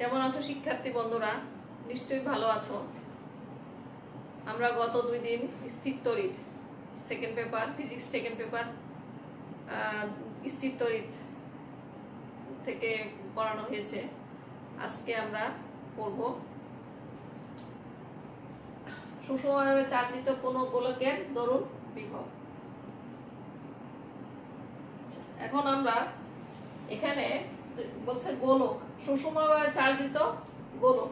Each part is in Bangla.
কেমন আছো শিক্ষার্থী বন্ধুরা? নিশ্চয়ই ভালো আছো। আমরা গত দুই দিন স্থির তড়িৎ second paper physics second paper স্থির তড়িৎ থেকে পড়ানো হয়েছে। আজকে আমরা পড়ব সুষমভাবে চার্জিত কোনো গোলকের দরুন বিভব। এখন আমরা এখানে বলছে গোলক। সুষমভাবে চার্জিত গোলক।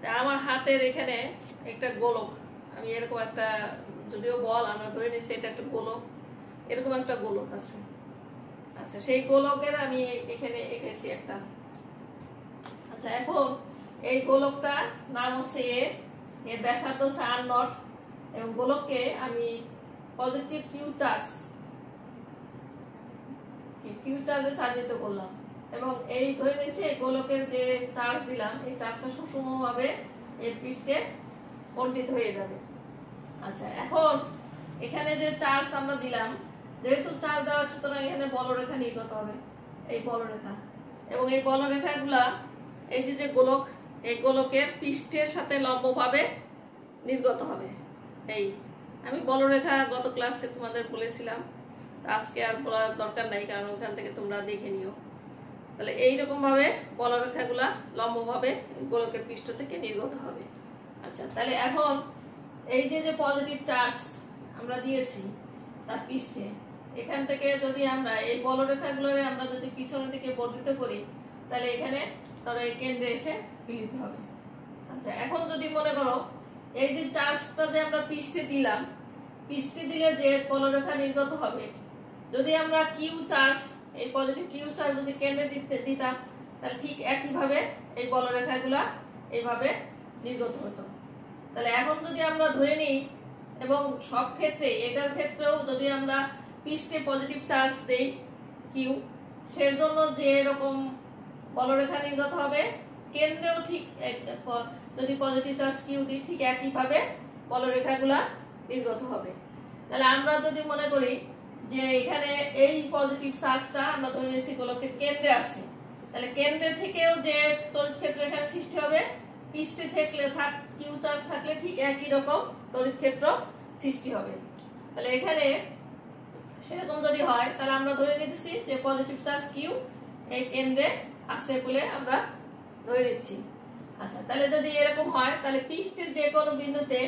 তা আমার হাতের এখানে একটা গোলক। আমি এরকম একটা, যদিও বল, আমরা ধরে নিচ্ছি এটা একটা গোলক। এরকম একটা গোলক আছে। আচ্ছা সেই গোলকের আমি এখানে এঁকেছি একটা। আচ্ছা এখন এই গোলকটা নাম হচ্ছে এ। এর ব্যাসার্ধ হচ্ছে আর নট এবং গোলককে আমি পজিটিভ কিউ চার্জ কিউ চার্জে চার্জিত করলাম এবং এই ধরে নিয়েছি, এই গোলকের যে চার্জ দিলাম, এই চার্জটা সুষমভাবে এর পৃষ্ঠে বন্টিত হয়ে যাবে। আচ্ছা এখন এখানে যে চার্জ আমরা দিলাম, যেহেতু চার্জ দেওয়া, সুতরাং এখানে বলরেখা নির্গত হবে, এই বলরেখা এবং এই বলরেখাগুলা এই যে যে গোলক, এই গোলকের পৃষ্ঠের সাথে লম্বভাবে নির্গত হবে। এই, আমি বলরেখা গত ক্লাসে তোমাদের বলেছিলাম আজকে আর বলার দরকার নাই, কারণ ওখান থেকে তোমরা দেখে নিও। তাহলে এইরকম ভাবে বলরেখাগুলা লম্বভাবে গোলকের পৃষ্ঠ থেকে নির্গত হবে। আচ্ছা তাহলে এখন এই যে যে পজিটিভ চার্জ আমরা দিয়েছি তার পৃষ্ঠে, এখান থেকে যদি আমরা এই বলরেখাগুলো আমরা যদি পিছনের দিকে বর্ধিত করি, তাহলে এখানে ধরো এই কেন্দ্রে এসে মিলিত হবে। আচ্ছা এখন যদি মনে করো এই যে চার্জটা যে আমরা পৃষ্ঠে দিলাম, পৃষ্ঠে দিলে যে বলরেখা নির্গত হবে, যদি আমরা কিউ চার্জ এই পজিটিভ কিউ চার্জ যদি কেন্দ্রে দিতে, দিতাম, তাহলে ঠিক একইভাবে এই বলরেখাগুলা এইভাবে নির্গত হতো। তাহলে এখন যদি আমরা ধরে নিই, এবং সব ক্ষেত্রে, এটার ক্ষেত্রেও যদি আমরা পৃষ্ঠে পজিটিভ চার্জ দেই কিউ সের জন্য যে এরকম বলরেখা নির্গত হবে, কেন্দ্রেও ঠিক যদি পজিটিভ চার্জ কিউ দিই, ঠিক একইভাবে বলরেখাগুলা নির্গত হবে। তাহলে আমরা যদি মনে করি যে এখানে এই পজিটিভ চার্জটা আমরা ধরে গোলকের কেন্দ্রে আছে। তাহলে কেন্দ্রে থেকেও যে তড়িৎ ক্ষেত্র এখানে সৃষ্টি হবে, পৃষ্ঠে থাকলে থাক কিউ চার্জ থাকলে ঠিক একই রকম তড়িৎ ক্ষেত্র সৃষ্টি হবে। তাহলে এখানে সেরকম যদি হয়, তাহলে আমরা ধরে নিতেছি যে পজিটিভ চার্জ কিউ এই কেন্দ্রে আছে বলে আমরা ধরে নিচ্ছি। আচ্ছা তাহলে যদি এরকম হয়, তাহলে পৃষ্ঠের যে কোনো বিন্দুতে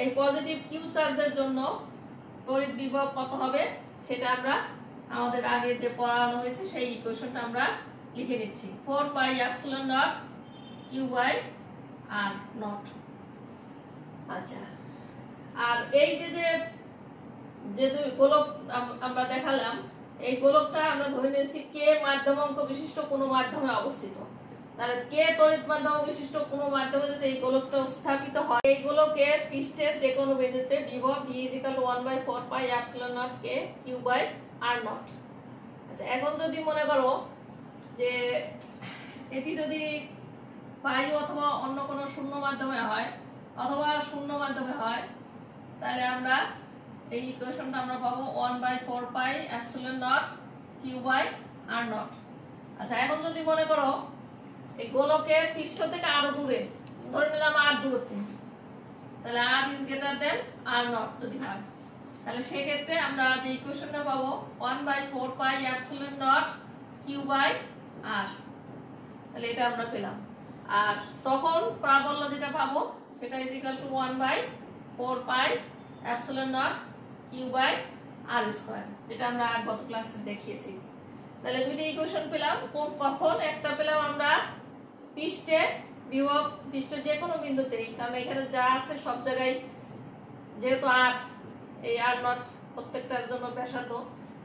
এই পজিটিভ কিউ চার্জের জন্য তড়িৎ বিভব কত হবে? সেটা আমরা আমাদের আগে যে পড়ানো হয়েছে সেই ইকুয়েশনটা আমরা লিখে নিচ্ছি। Four pi epsilon nought Q by R nought আচ্ছা। আর এই যে যে যে গোলক আমরা দেখালাম, এই গোলকটা আমরা ধরে নিয়েছি কে মাধ্যমাঙ্ক বিশিষ্ট কোনো মাধ্যমে অবস্থিত। তাহলে কে তড়িৎ মাধ্যম বিশিষ্ট কোনো মাধ্যমে যদি এই গোলকটা স্থাপিত হয়, এই গোলকের পৃষ্ঠের যে কোনো বিন্দুতে বিভব V is equal one by four pi epsilon nought K Q by R nought আচ্ছা এখন যদি মনে করো যে এটি যদি পাই অথবা অন্য কোনো শূন্য মাধ্যমে হয়, অথবা শূন্য মাধ্যমে হয়, তাহলে আমরা এই ইকুয়েশনটা আমরা পাবো one by four pi epsilon nought Q by R nought আচ্ছা এখন যদি মনে করো এই গোলকের পৃষ্ঠ থেকে আরও দূরে। ধরে নিলাম আর দূরত্বে। তাহলে R is greater than R nought যদি হয়। তাহলে সেক্ষেত্রে আমরা যে ইকুয়েশনটা পাবো one by four pi epsilon nought Q by R তাহলে এটা আমরা পেলাম। আর তখন প্রাবল্য যেটা পাবো, সেটা is equal to one by four pi epsilon nought Q by R square যেটা আমরা গত ক্লাসে দেখিয়েছি। তাহলে দুইটা ইকুয়েশন পেলাম। কোন কখন? একটা পেলাম আমরা পৃষ্ঠে বিভব পৃষ্ঠের যে কোনো বিন্দুতেই কারণ এখানে যা আছে সব জায়গায় যেহেতু আর, এই আর নট প্রত্যেকটার জন্য ব্যাসার্ধ,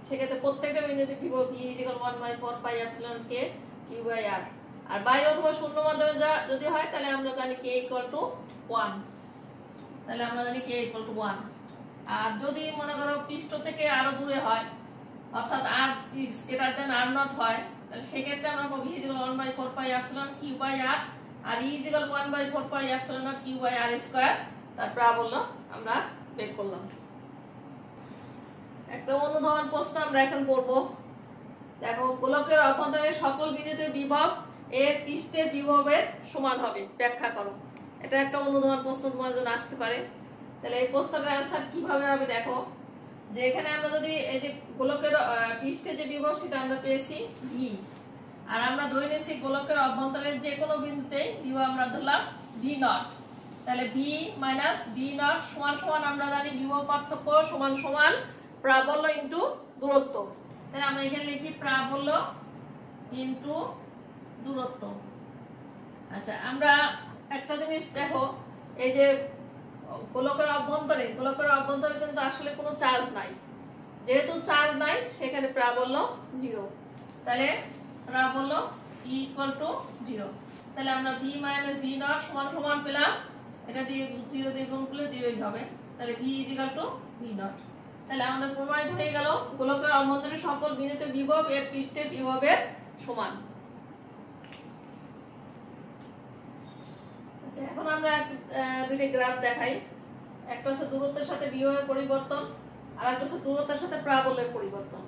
সেক্ষেত্রে প্রত্যেকটা বিন্দুতে বিভব V is one by four pi epsilon K Q by R R by অথবা শূন্য মাধ্যমে যা যদি হয়, তাহলে আমরা জানি কে ইকুয়াল টু ওয়ান তাহলে আমরা জানি কে ইকুয়াল টু ওয়ান আর যদি মনে করো পৃষ্ঠ থেকে আরও দূরে হয়, অর্থাৎ আর গ্রেটার দেন আর নট হয় তাহলে সেক্ষেত্রে আমরা পাবো V equal one by four pi epsilon Q by R R E equal one by four pi epsilon nought Q by R square তার প্রাবল্য আমরা বের করলাম। একটা অনুধাবন প্রশ্ন আমরা এখন করব। দেখো, গোলকের অভ্যন্তরে সকল বিন্দুতে বিভব এর পৃষ্ঠের বিভবের সমান হবে। ব্যাখ্যা করো। এটা একটা অনুধাবন প্রশ্ন তোমার জন্য আসতে পারে। তাহলে এই প্রশ্নটার অ্যান্সার কীভাবে হবে দেখো। যে এখানে আমরা যদি এই যে গোলকের পৃষ্ঠে যে বিভব সেটা আমরা পেয়েছি ভি আর আমরা ধরে নিয়েছি গোলকের অভ্যন্তরের যে কোনো বিন্দুতেই বিভব আমরা ধরলাম ভি নট তাহলে ভি মাইনাস ভি নট সমান সমান আমরা জানি বিভব পার্থক্য সমান সমান প্রাবল্য ইন্টু দূরত্ব। তাহলে আমরা এখানে লিখি প্রাবল্য ইন্টু দূরত্ব। আচ্ছা আমরা একটা জিনিস দেখো, এই যে গোলকের অভ্যন্তরে গোলকের অভ্যন্তরে কিন্তু আসলে কোনো চার্জ নাই। যেহেতু চার্জ নাই, সেখানে প্রাবল্য জিরো। তাহলে প্রাবল্য ইকুয়াল টু জিরো। তাহলে আমরা বি মাইনাস বি নট সমান সমান পেলাম। এটা দিয়ে জিরো দিয়ে গুণ করলে জিরোই হবে। তাহলে V is equal to V nought তাহলে আমাদের প্রমাণিত হয়ে গেল, গোলকের অভ্যন্তরে সকল বিন্দুতে বিভব এর পৃষ্ঠের বিভবের সমান। আচ্ছা এখন আমরা দুইটি গ্রাফ দেখাই। একটা হচ্ছে দূরত্বের সাথে বিভবের পরিবর্তন, আর একটা হচ্ছে দূরত্বের সাথে প্রাবল্যের পরিবর্তন।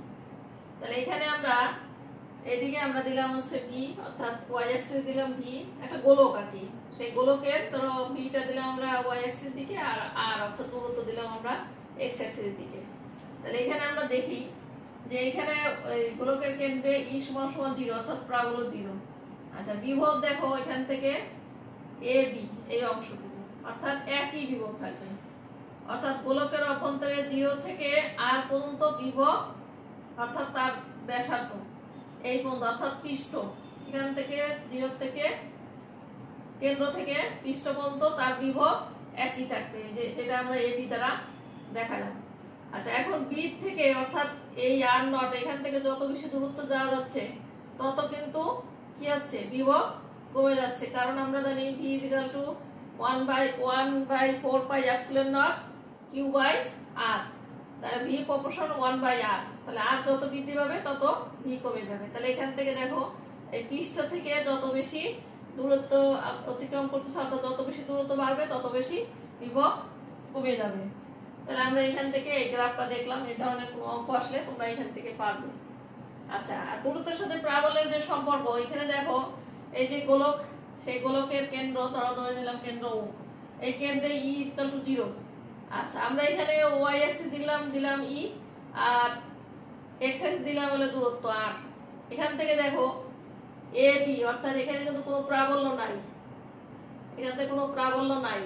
তাহলে এখানে আমরা, এদিকে আমরা দিলাম হচ্ছে ভি অর্থাৎ ওয়াই অ্যাক্সিস দিলাম ভি একটা গোলক আর কি। সেই গোলকের, ধরো ভিটা দিলাম আমরা ওয়াই অ্যাক্সিস দিকে, আর আর অর্থাৎ দূরত্ব দিলাম আমরা এক্স অ্যাক্সিস দিকে। তাহলে এখানে আমরা দেখি যে এখানে গোলকের কেন্দ্রে ই সমান সমান জিরো অর্থাৎ প্রাবল্য জিরো আচ্ছা বিভব দেখো এখান থেকে। এ বি এই অংশটুকু। অর্থাৎ একই বিভব থাকবে। অর্থাৎ গোলকের অভ্যন্তরে জিরো থেকে আর পর্যন্ত বিভব, অর্থাৎ তার ব্যাসার্ধ, এই পর্যন্ত, অর্থাৎ পৃষ্ঠ। এখান থেকে জিরো থেকে, কেন্দ্র থেকে পৃষ্ঠ পর্যন্ত তার বিভব একই থাকবে। যে, যেটা আমরা এ বি দ্বারা দেখালাম। আচ্ছা এখন বি থেকে, অর্থাৎ এই আর নট এখান থেকে যত বেশি দূরত্ব যাওয়া যাচ্ছে, তত কিন্তু কি হচ্ছে? বিভব কমে যাচ্ছে। কারণ আমরা জানি V is equal to one by one by four pi epsilon nought Q by R তাহলে V proportion one by R তাহলে আর যত বৃদ্ধি পাবে, তত ভি কমে যাবে। তাহলে এখান থেকে দেখো, এই পৃষ্ঠ থেকে যত বেশি দূরত্ব অতিক্রম করতেছে, অর্থাৎ যত বেশি দূরত্ব বাড়বে, তত বেশি বিভব কমে যাবে। তাহলে আমরা এখান থেকে এই গ্রাফটা দেখলাম, এই ধরনের কোনো অঙ্ক আসলে তোমরা এখান থেকে পারবে। আচ্ছা আর দূরত্বের সাথে প্রাবল্যের যে সম্পর্ক, এখানে দেখো এই যে গোলক, সেই গোলকের কেন্দ্র ধরো ধরে নিলাম কেন্দ্র ও। এই কেন্দ্রে ই ইকুয়াল টু জিরো আচ্ছা আমরা এখানে ওয়াই এক্সিস দিলাম দিলাম ই আর এক্স এক্স দিলাম হলো দূরত্ব আর এখান থেকে দেখো এ বি অর্থাৎ এখানে কিন্তু কোনো প্রাবল্য নাই। এখান কোনো প্রাবল্য নাই।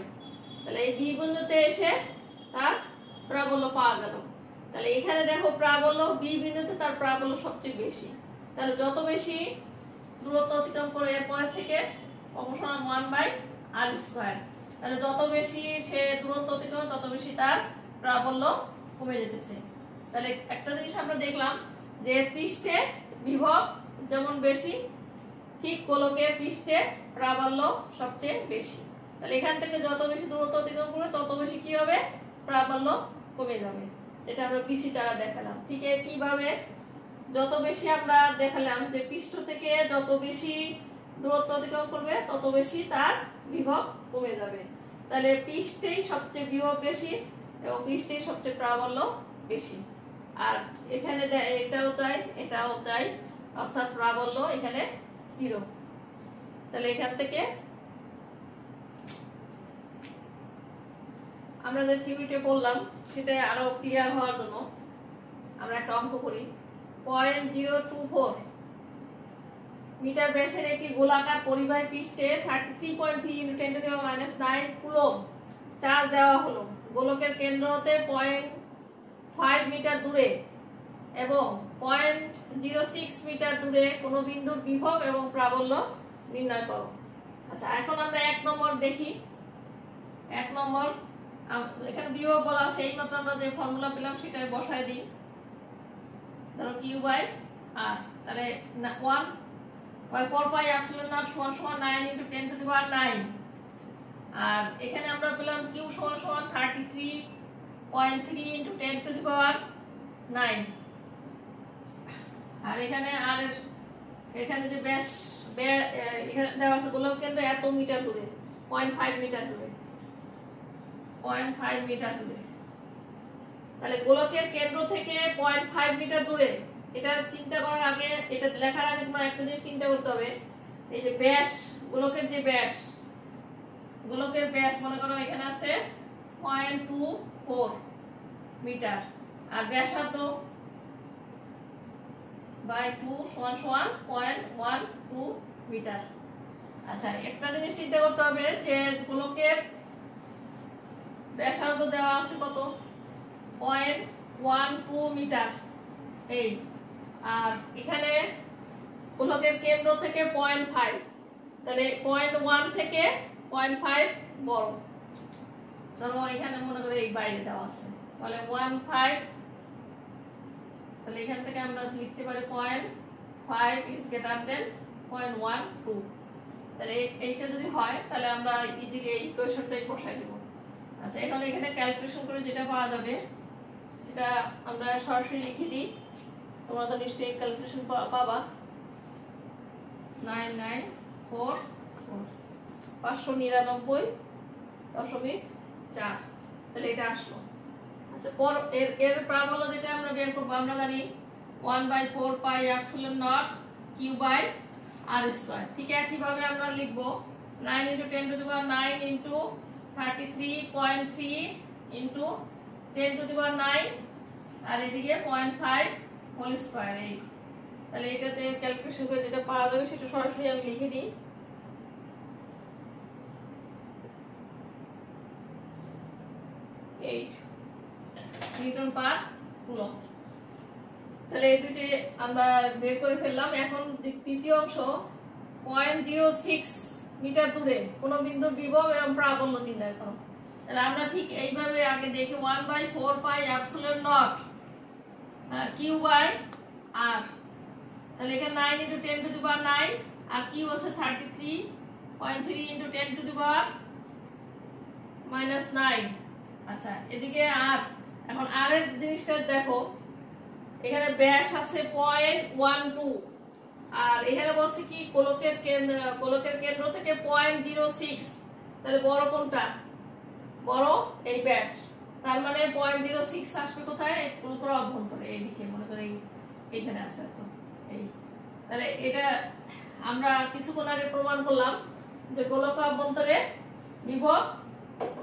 তাহলে এই বি বিন্দুতে এসে তার প্রাবল্য পাওয়া গেল। তাহলে এখানে দেখো প্রাবল্য বি বিন্দুতে তার প্রাবল্য সবচেয়ে বেশি। তাহলে যত বেশি দূরত্ব অতিক্রম করে এরপরের থেকে অপসরণ ওয়ান বাই আর স্কোয়ার তাহলে যত বেশি সে দূরত্ব অতিক্রম তত বেশি তার প্রাবল্য কমে যেতেছে। তাহলে একটা জিনিস আমরা দেখলাম যে পৃষ্ঠে বিভব যেমন বেশি, ঠিক গোলকের পৃষ্ঠে প্রাবল্য সবচেয়ে বেশি। তাহলে এখান থেকে যত বেশি দূরত্ব অতিক্রম করবে, তত বেশি কি হবে? প্রাবল্য কমে যাবে। এটা আমরা পিসি দ্বারা দেখালাম। ঠিক কীভাবে যত বেশি আমরা দেখালাম যে পৃষ্ঠ থেকে যত বেশি দূরত্ব অতিক্রম করবে, তত বেশি তার বিভব কমে যাবে। তাহলে পৃষ্ঠেই সবচেয়ে বিভব বেশি এবং পৃষ্ঠেই সবচেয়ে প্রাবল্য বেশি। আর এখানে এটাও তাই এটাও তাই, অর্থাৎ প্রাবল্য এখানে জিরো তাহলে এখান থেকে আমরা যে থিওরিটা বললাম, সেটা আরও ক্লিয়ার হওয়ার জন্য আমরা একটা অঙ্ক করি। Point zero two four. Metre ব্যাসের একটি গোলাকার পরিবাহী পৃষ্ঠে thirty three point three into ten to the minus nine coulomb charge দেওয়া হলো। গোলকের কেন্দ্র হতে পয়েন্ট ফাইভ মিটার দূরে এবং পয়েন্ট জিরো সিক্স মিটার দূরে কোনো বিন্দুর বিভব এবং প্রাবল্য নির্ণয় করো। আচ্ছা এখন আমরা এক নম্বর দেখি। এক নম্বর এখানে বিভব বলা এই মাত্র আমরা যে ফর্মুলা পেলাম সেটাই বসায় দিই। ধরো কিউ বাই আর তাহলে one by four pi epsilon nought সমান সমান nine into ten to the power nine আর এখানে আমরা পেলাম কিউ সমান সমান thirty three point three into ten to the power nine আর এখানে আর এখানে যে ব্যাস, ব্যা- এখানে দেওয়া আছে গোলক কেন্দ্র এত মিটার দূরে পয়েন্ট ফাইভ মিটার দূরে পয়েন্ট ফাইভ মিটার দূরে। তাহলে গোলকের কেন্দ্র থেকে পয়েন্ট ফাইভ মিটার দূরে, এটা চিন্তা করার আগে, এটা লেখার আগে তোমার একটা জিনিস চিন্তা করতে হবে। এই যে ব্যাস, গোলকের যে ব্যাস, গোলকের ব্যাস মনে করো এখানে আছে পয়েন্ট টু ফোর মিটার আর ব্যাসার্ধ বাই টু সমান সমান পয়েন্ট ওয়ান টু মিটার আচ্ছা একটা জিনিস চিন্তা করতে হবে যে গোলকের ব্যাসার্ধ দেওয়া আছে কত? Point one two metre. এই, আর এখানে গোলকের কেন্দ্র থেকে পয়েন্ট ফাইভ। তাহলে পয়েন্ট ওয়ান থেকে পয়েন্ট ফাইভ বড়। ধরো এখানে মনে করে এই বাইরে দেওয়া আছে। তাহলে ওয়ান ফাইভ, তাহলে এখান থেকে আমরা লিখতে পারি point five is greater than point one two. তাহলে এই- এইটা যদি হয়, তাহলে আমরা ইজিলি এই ইকুয়েশনটাই বসাই দেবো। আচ্ছা এখন এখানে ক্যালকুলেশন করে যেটা পাওয়া যাবে সেটা আমরা সরাসরি লিখে দিই। তোমরা তো নিশ্চয়ই ক্যালকুলেশন পাবা। নাইন নাইন ফোর পাঁচশো নিরানব্বই দশমিক চার। তাহলে এটা আসলো। আচ্ছা পর এর এর প্রাবল্য যেটা আমরা বের করব, আমরা জানি one by four pi epsilon nought Q by R square ঠিক একইভাবে আমরা লিখব nine into ten to the nine into thirty three point three into ten to the nine আর এদিকে পয়েন্ট ফাইভ হোল স্কোয়ার এই তাহলে এটাতে ক্যালকুলেশন করে যেটা পাওয়া যাবে সেটা সরাসরি আমি লিখে দিই। এইট আমরা বের করে ফেললাম। এখন দ্বি- তৃতীয় অংশ পয়েন্ট জিরো সিক্স মিটার দূরে। কোন বিন্দুর বিভব এবং প্রাবল্য নির্ণয় করো। তাহলে আমরা ঠিক এইভাবে আগে দেখি। One by four pi epsilon nought Q by R তাহলে এখানে nine into ten to the nine R thirty three point three ten to the minus nine আচ্ছা এদিকে আর এখন জিনিসটা দেখো, এখানে ব্যাস আছে পয়েন্ট ওয়ান টু আর এখানে বলছে কি কেন্দ্র কেন্দ্র থেকে পয়েন্ট জিরো সিক্স তাহলে বড় কোনটা? বড় এই ব্যাস তার মানে পয়েন্ট জিরো সিক্স আসবে কোথায়? কোলকের অভ্যন্তরে এইদিকে মনে করে এই- এইখানে আছে তো, এই। তাহলে এটা আমরা কিছুক্ষণ আগে প্রমাণ করলাম যে গোলক অভ্যন্তরে বিভব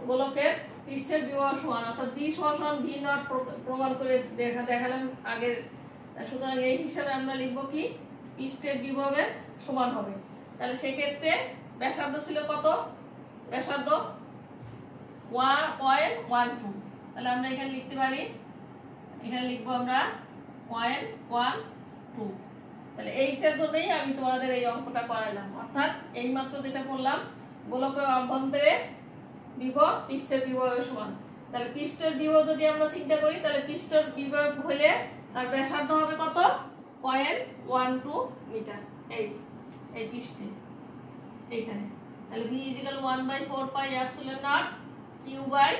গোলকের পৃষ্ঠের বিভব সমান, অর্থাৎ বি সমান ভি নট প্রমাণ করে দেখা, দেখালাম আগে। সুতরাং এই হিসাবে আমরা লিখব কি? পৃষ্ঠের বিভবের সমান হবে। তাহলে সেক্ষেত্রে ব্যাসার্ধ ছিল কত? ব্যাসার্ধ ওয়ান পয়েন্ট ওয়ান টু। তাহলে আমরা এখানে লিখতে পারি, এখানে লিখব আমরা পয়েন্ট ওয়ান টু তাহলে এইটার জন্যই আমি তোমাদের এই অঙ্কটা করালাম। অর্থাৎ এই মাত্র যেটা বললাম গোলকের অভ্যন্তরে বিভব পৃষ্ঠের বিভবের সমান। তাহলে পৃষ্ঠের বিভব যদি আমরা চিন্তা করি, তাহলে পৃষ্ঠের বিভব হলে তার ব্যাসার্ধ হবে কত? Point one two metre. এই এই পৃষ্ঠে, এইখানে। তাহলে V is equal one by four pi epsilon nought Q by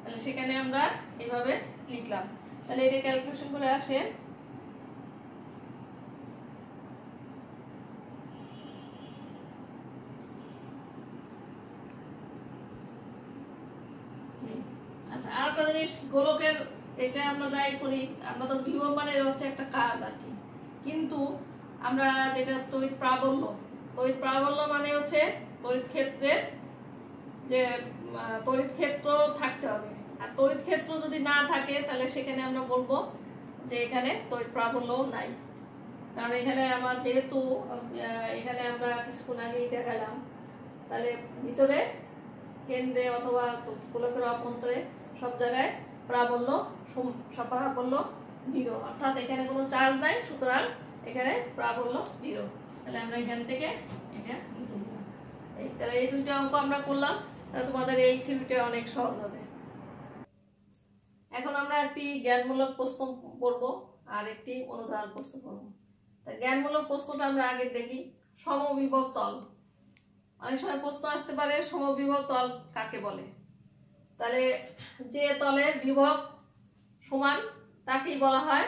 তাহলে সেখানে আমরা এইভাবে লিখলাম। তাহলে এটা ক্যালকুলেশন করে আসে। আচ্ছা আর জিনিস, গোলকের এটা আমরা যাই করি, আমরা তো বিভব মানে হচ্ছে একটা কাজ আর কি। কিন্তু আমরা যেটা তড়িৎ প্রাবল্য তড়িৎ প্রাবল্য মানে হচ্ছে তড়িৎ ক্ষেত্রের যে তড়িৎ ক্ষেত্র থাকতে হবে। আর তড়িৎ ক্ষেত্র যদি না থাকে, তাহলে সেখানে আমরা বলব যে এখানে তড়িৎ প্রাবল্য নাই। কারণ এখানে আমার যেহেতু এখানে আমরা কিছুক্ষণ আগেই দেখালাম, তাহলে ভিতরে কেন্দ্রে অথবা গোলকের অভ্যন্তরে সব জায়গায় প্রাবল্য, সম- সব প্রাবল্য জিরো অর্থাৎ এখানে কোনো চার্জ নাই, সুতরাং এখানে প্রাবল্য জিরো তাহলে আমরা এখান থেকে এটা তাহলে এই দুটো অঙ্ক আমরা করলাম। তোমাদের এই থিওরিটা অনেক সহজ হবে। এখন আমরা একটি জ্ঞানমূলক প্রশ্ন পড়ব আর একটি অনুধাবন প্রশ্ন পড়ব। তা জ্ঞানমূলক প্রশ্নটা আমরা আগে দেখি, সমবিভব তল। অনেক সময় প্রশ্ন আসতে পারে, সমবিভব তল কাকে বলে? তাহলে যে তলে বিভব সমান তাকেই বলা হয়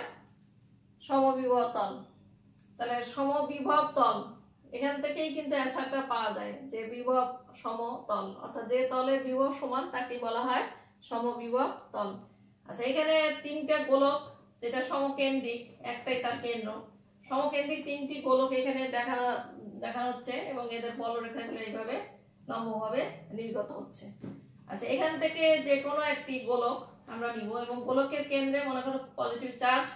সমবিভব তল। তাহলে সমবিভব তল এখান থেকেই কিন্তু অ্যান্সারটা পাওয়া যায়, যে বিভব সমতল। অর্থাৎ যে তলের বিভব সমান তাকে বলা হয় সমবিভব তল। আচ্ছা এখানে তিনটা গোলক, যেটা সমকেন্দ্রিক, একটাই তার কেন্দ্র। সমকেন্দ্রিক তিনটি গোলক এখানে দেখা দেখা হচ্ছে এবং এদের বলরেখাগুলো এইভাবে লম্বভাবে নির্গত হচ্ছে। আচ্ছা এখান থেকে যে কোনো একটি গোলক আমরা নিব এবং গোলকের কেন্দ্রে মনে করো পজিটিভ চার্জ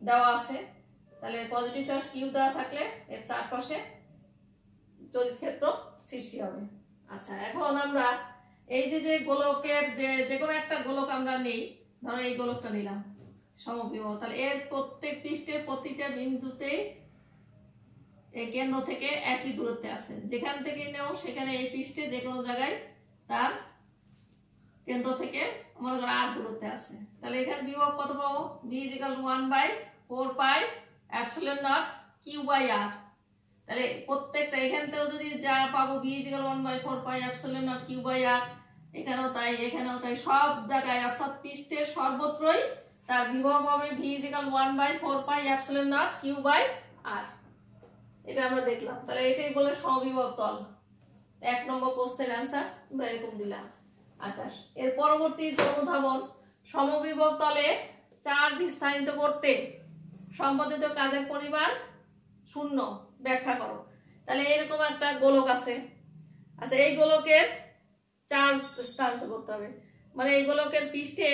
দেওয়া আছে। তাহলে পজিটিভ চার্জ কিউ দেওয়া থাকলে এর চারপাশে তড়িৎ ক্ষেত্র সৃষ্টি হবে। আচ্ছা এখন আমরা এই যে যে গোলকের যে যে কোনো একটা গোলক আমরা নেই, ধরো এই গোলকটা নিলাম সমবিবাহ তাহলে এর প্রত্যেক পৃষ্ঠে প্রতিটা বিন্দুতেই এই কেন্দ্র থেকে একই দূরত্বে আছে। যেখান থেকে নেও, সেখানে এই পৃষ্ঠে যে কোনো জায়গায় তার কেন্দ্র থেকে মনে করো আর দূরত্বে আছে। তাহলে এখানে বিভব কত পাবো? V is equal one by four pi epsilon nought Q by R তাহলে প্রত্যেকটা এখান থেকেও যদি যা পাবো V one by four pi epsilon nought Q by R এখানেও তাই এখানেও তাই, সব জায়গায়, অর্থাৎ পৃষ্ঠের সর্বত্রই তার বিভব হবে V is equal one by four pi epsilon nought Q by R এটা আমরা দেখলাম। তাহলে এটাই বলে সমবিভব তল এক নম্বর প্রশ্নের অ্যান্সার আমরা এরকম দিলাম আচ্ছা এর পরবর্তী অনুধাবন সমবিভব তলে চার্জ স্থানিত করতে সম্পাদিত কাজের পরিমাণ শূন্য। ব্যাখ্যা করো। তাহলে এরকম একটা গোলক আছে। আচ্ছা এই গোলকের চার্জ স্থানান্তর করতে হবে। মানে এই গোলকের পৃষ্ঠে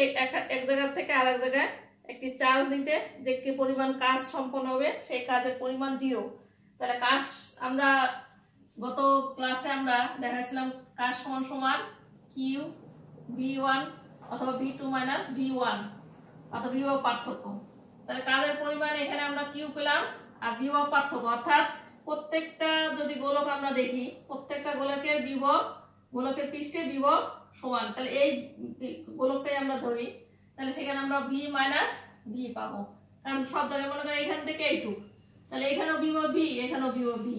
এক জায়গা থেকে আরেক জায়গায় একটি চার্জ নিতে যে কি পরিমাণ কাজ সম্পন্ন হবে, সেই কাজের পরিমাণ জিরো। তাহলে কাজ আমরা গত ক্লাসে আমরা দেখাইছিলাম কাজ সমান সমান কিউ ভি ওয়ান অথবা V two minus V one অথবা বিভব পার্থক্য। তাহলে কাজের পরিমাণ এখানে আমরা কিউ পেলাম। বিভব পার্থক্য, অর্থাৎ প্রত্যেকটা যদি গোলক আমরা দেখি, প্রত্যেকটা গোলকের বিভব, গোলকের পৃষ্ঠে বিভব সমান। তাহলে এই গোলকটাই আমরা ধরি, তাহলে সেখানে আমরা ভি মাইনাস ভি পাবো। কারণ সব জায়গায় মনে করি এখান থেকে এইটুক তাহলে এখানেও বিভব ভি এখানেও বিভব ভি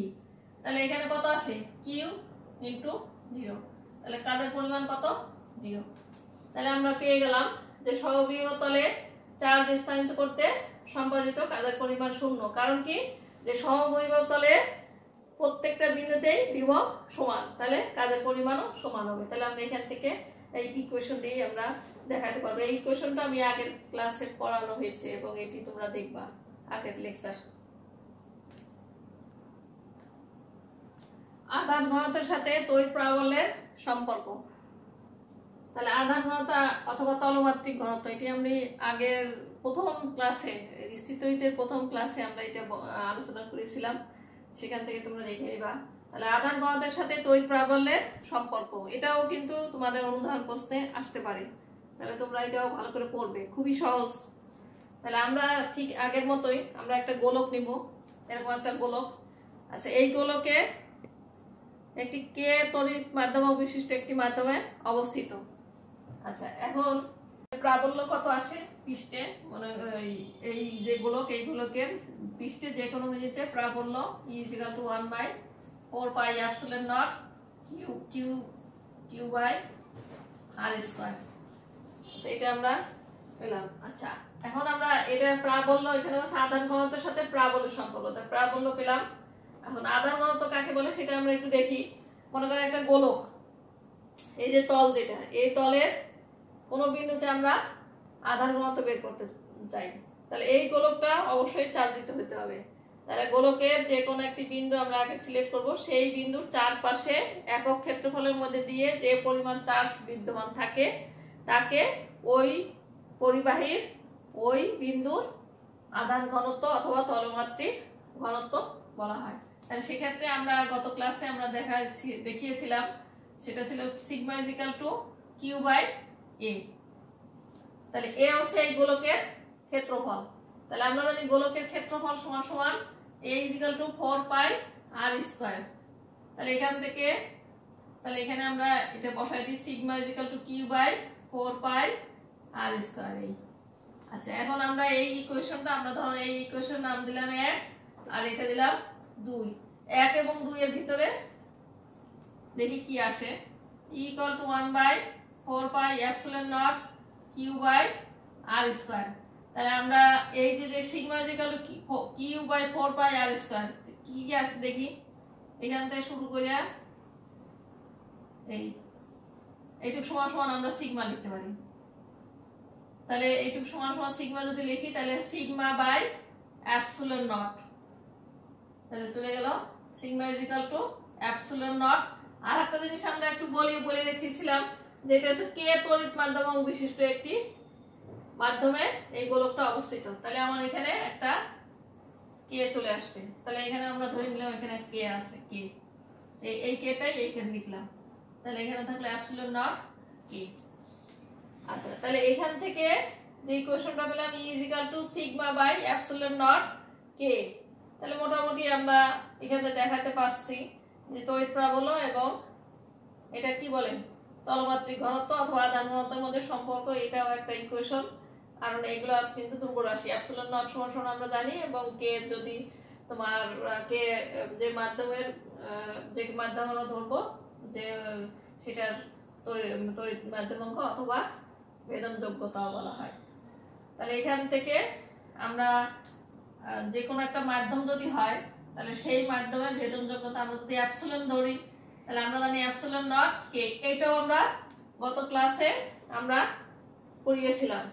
তাহলে এখানে কত আসে? কিউ ইন্টু জিরো তাহলে কাজের পরিমাণ কত? জিরো তাহলে আমরা পেয়ে গেলাম যে সহবিভব তলে চার্জ স্থানিত করতে সম্পাদিত কাজের পরিমাণ শূন্য। কারণ কি? যে সমবিভব তলে প্রত্যেকটা বিন্দুতেই বিভব সমান। তাহলে কাজের পরিমাণও সমান হবে। তাহলে আমরা এখান থেকে এই ইকুয়েশন দিয়ে আমরা দেখাতে পারব। এই ইকুয়েশনটা আমি আগের ক্লাসে পড়ানো হয়েছে এবং এটি তোমরা দেখবা আগের লেকচার আধান ঘনতার সাথে তড়িৎ প্রাবল্যের সম্পর্ক। তাহলে আধান ঘনতা অথবা তলমাত্রিক ঘনত্ব, এটি আমি আগের প্রথম ক্লাসে স্থিতহিতের প্রথম ক্লাসে আমরা এটা আলোচনা করেছিলাম। সেখান থেকে তোমরা দেখে নিবা। তাহলে আদান ঘনতার সাথে তড়িৎ প্রাবল্যের সম্পর্ক, এটাও কিন্তু তোমাদের অনুধান প্রশ্নে আসতে পারে। তাহলে তোমরা এটাও ভালো করে পড়বে, খুবই সহজ। তাহলে আমরা ঠিক আগের মতোই আমরা একটা গোলক নিব, এরকম একটা গোলক। আচ্ছা এই গোলকে একটি কে তড়িৎ মাধ্যম বিশিষ্ট একটি মাধ্যমে অবস্থিত। আচ্ছা এখন প্রাবল্য কত আসে? পৃষ্ঠে মানে এই যে গোলক, এই গোলকের পৃষ্ঠে যে কোনো মিনিটে প্রাবল্য is equal to one by four pi epsilon nought Q Q Q by R square এটা আমরা পেলাম। আচ্ছা এখন আমরা এটা প্রাবল্য এখানে সাধারণ ঘনত্বের সাথে প্রাবল্যের সম্পর্ক। প্রাবল্য পেলাম। এখন আধার ঘনত্ব কাকে বলে সেটা আমরা একটু দেখি। মনে করেন একটা গোলক, এই যে তল যেটা, এই তলের কোন বিন্দুতে আমরা আধার ঘনত্ব বের করতে চাই। তাহলে এই গোলকটা অবশ্যই চার্জিত হতে হবে। তাহলে গোলকের যে কোনো একটি বিন্দু আমরা আগে সিলেক্ট করব। সেই বিন্দুর চারপাশে একক ক্ষেত্রফলের মধ্যে দিয়ে যে পরিমাণ চার্জ বিদ্যমান থাকে, তাকে ওই পরিবাহীর ওই বিন্দুর আধান ঘনত্ব অথবা তলমাত্রিক ঘনত্ব বলা হয়। তাহলে সেক্ষেত্রে আমরা গত ক্লাসে আমরা দেখা দেখিয়েছিলাম, সেটা ছিল sigma is equal to Q by A তাহলে এ হচ্ছে এই গোলকের ক্ষেত্রফল। তাহলে আমরা জানি গোলকের ক্ষেত্রফল সমান সমান A is equal to four pi R square তাহলে এখান থেকে, তাহলে এখানে আমরা এটা বসাই দিই sigma is equal to Q by four pi R square এই। আচ্ছা এখন আমরা এই ইকুয়েশনটা আমরা ধরো এই ইকুয়েশন নাম দিলাম এক, আর এটা দিলাম দুই। এক এবং দুই এর ভিতরে দেখি কি আসে। Equal to one by four pi epsilon nought Q by R square. তাহলে আমরা এই যে যে is equal Q by four pi R square. কি কি আসে দেখি? এখান থেকে শুরু করে এই এইটুকু আমরা সিগমা লিখতে পারি। তাহলে এইটুকু সমান সমান সিগমা যদি লিখি, তাহলে সিগমা বাই অ্যাপসিলন নট। তাহলে চলে গেল sigma is to epsilon nought. আর একটা জিনিস আমরা একটু বলি বলে রেখেছিলাম যেটা হচ্ছে কে তড়িৎ মাধ্যম বিশিষ্ট একটি মাধ্যমে এই গোলকটা অবস্থিত। তাহলে আমার এখানে একটা কে চলে আসবে। তাহলে এখানে আমরা ধরে নিলাম এখানে কে আছে, কে। এই কেটাই এইখানে লিখলাম। তাহলে এখানে থাকল অ্যাপসিলন নট কে। আচ্ছা তাহলে এখান থেকে যে ইকুয়েশনটা পেলাম E is equal to sigma by epsilon nought K. তাহলে মোটামুটি আমরা এখানে দেখাতে পারছি যে তড়িৎ প্রাবল্য এবং এটা কি বলেন তলমাত্রিক ঘনত্ব অথবা আধান ঘনত্বের মধ্যে সম্পর্ক, এটাও একটা ইকুয়েশন কারণ এগুলো কিন্তু ধ্রুব রাশি। অ্যাপসিলন নট সমান সমান আমরা জানি এবং কে যদি তোমার কে যে মাধ্যমের যে মাধ্যম আমরা ধরবো, যে, সেটার তড়ি- তড়িৎ মাধ্যমাঙ্ক অথবা ভেদন যোগ্যতাও বলা হয়। তাহলে এখান থেকে আমরা যে কোনো একটা মাধ্যম যদি হয়, তাহলে সেই মাধ্যমের ভেদন যোগ্যতা আমরা যদি অ্যাপসিলন ধরি তাহলে আমরা জানি অ্যাপসিলন নট কে এইটাও আমরা গত ক্লাসে আমরা পড়িয়েছিলাম।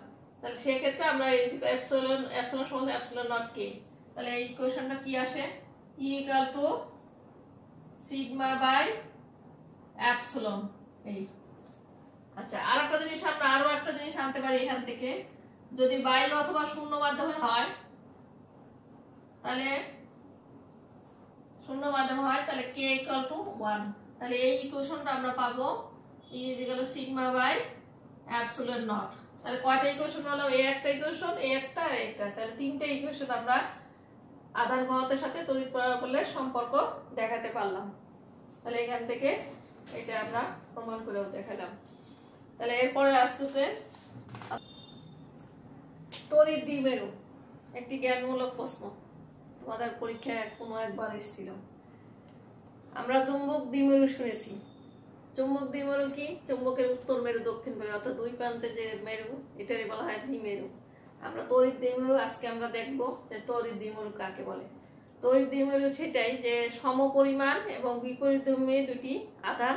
তাহলে সেক্ষেত্রে আমরা এই অ্যাপসিলন অ্যাপসিলন সমান অ্যাপসিলন নট কে, তাহলে এই ইকুয়েশনটা কি আসে? E equal to sigma by epsilon এই। আচ্ছা আর একটা জিনিস আমরা, আরও একটা জিনিস আনতে পারি এখান থেকে। যদি বায়ু অথবা শূন্য মাধ্যমে হয়, তাহলে শূন্য মাধ্যমে হয়, তাহলে কে ইকাল টু ওয়ান তাহলে এই ইকুয়েশনটা আমরা পাবো is sigma by epsilon nought তাহলে কয়টা ইকুয়েশন হলো? এই একটা ইকুয়েশন এই একটা আর একটা। তাহলে তিনটে ইকুয়েশন আমরা আধার ঘনত্বের সাথে তড়িৎ প্রবাহের সম্পর্ক দেখাতে পারলাম। তাহলে এখান থেকে এটা আমরা প্রমাণ করেও দেখালাম। তাহলে এরপরে আসতেছে তড়িৎ দ্বিমেরু, একটি জ্ঞানমূলক প্রশ্ন। তোমাদের পরীক্ষায় কোনো একবার এসেছিল। আমরা চুম্বক দ্বিমেরু শুনেছি। চুম্বক দ্বিমেরু কি? চুম্বকের উত্তর মেরু, দক্ষিণ মেরু, অর্থাৎ দুই প্রান্তে যে মেরু এটারই বলা হয় দ্বিমেরু আমরা তড়িৎ দ্বিমেরু আজকে আমরা দেখব যে তড়িৎ দ্বিমেরু কাকে বলে। তড়িৎ দ্বিমেরু সেটাই যে সমপরিমাণ এবং বিপরীত দ্রুমে দুটি আধান।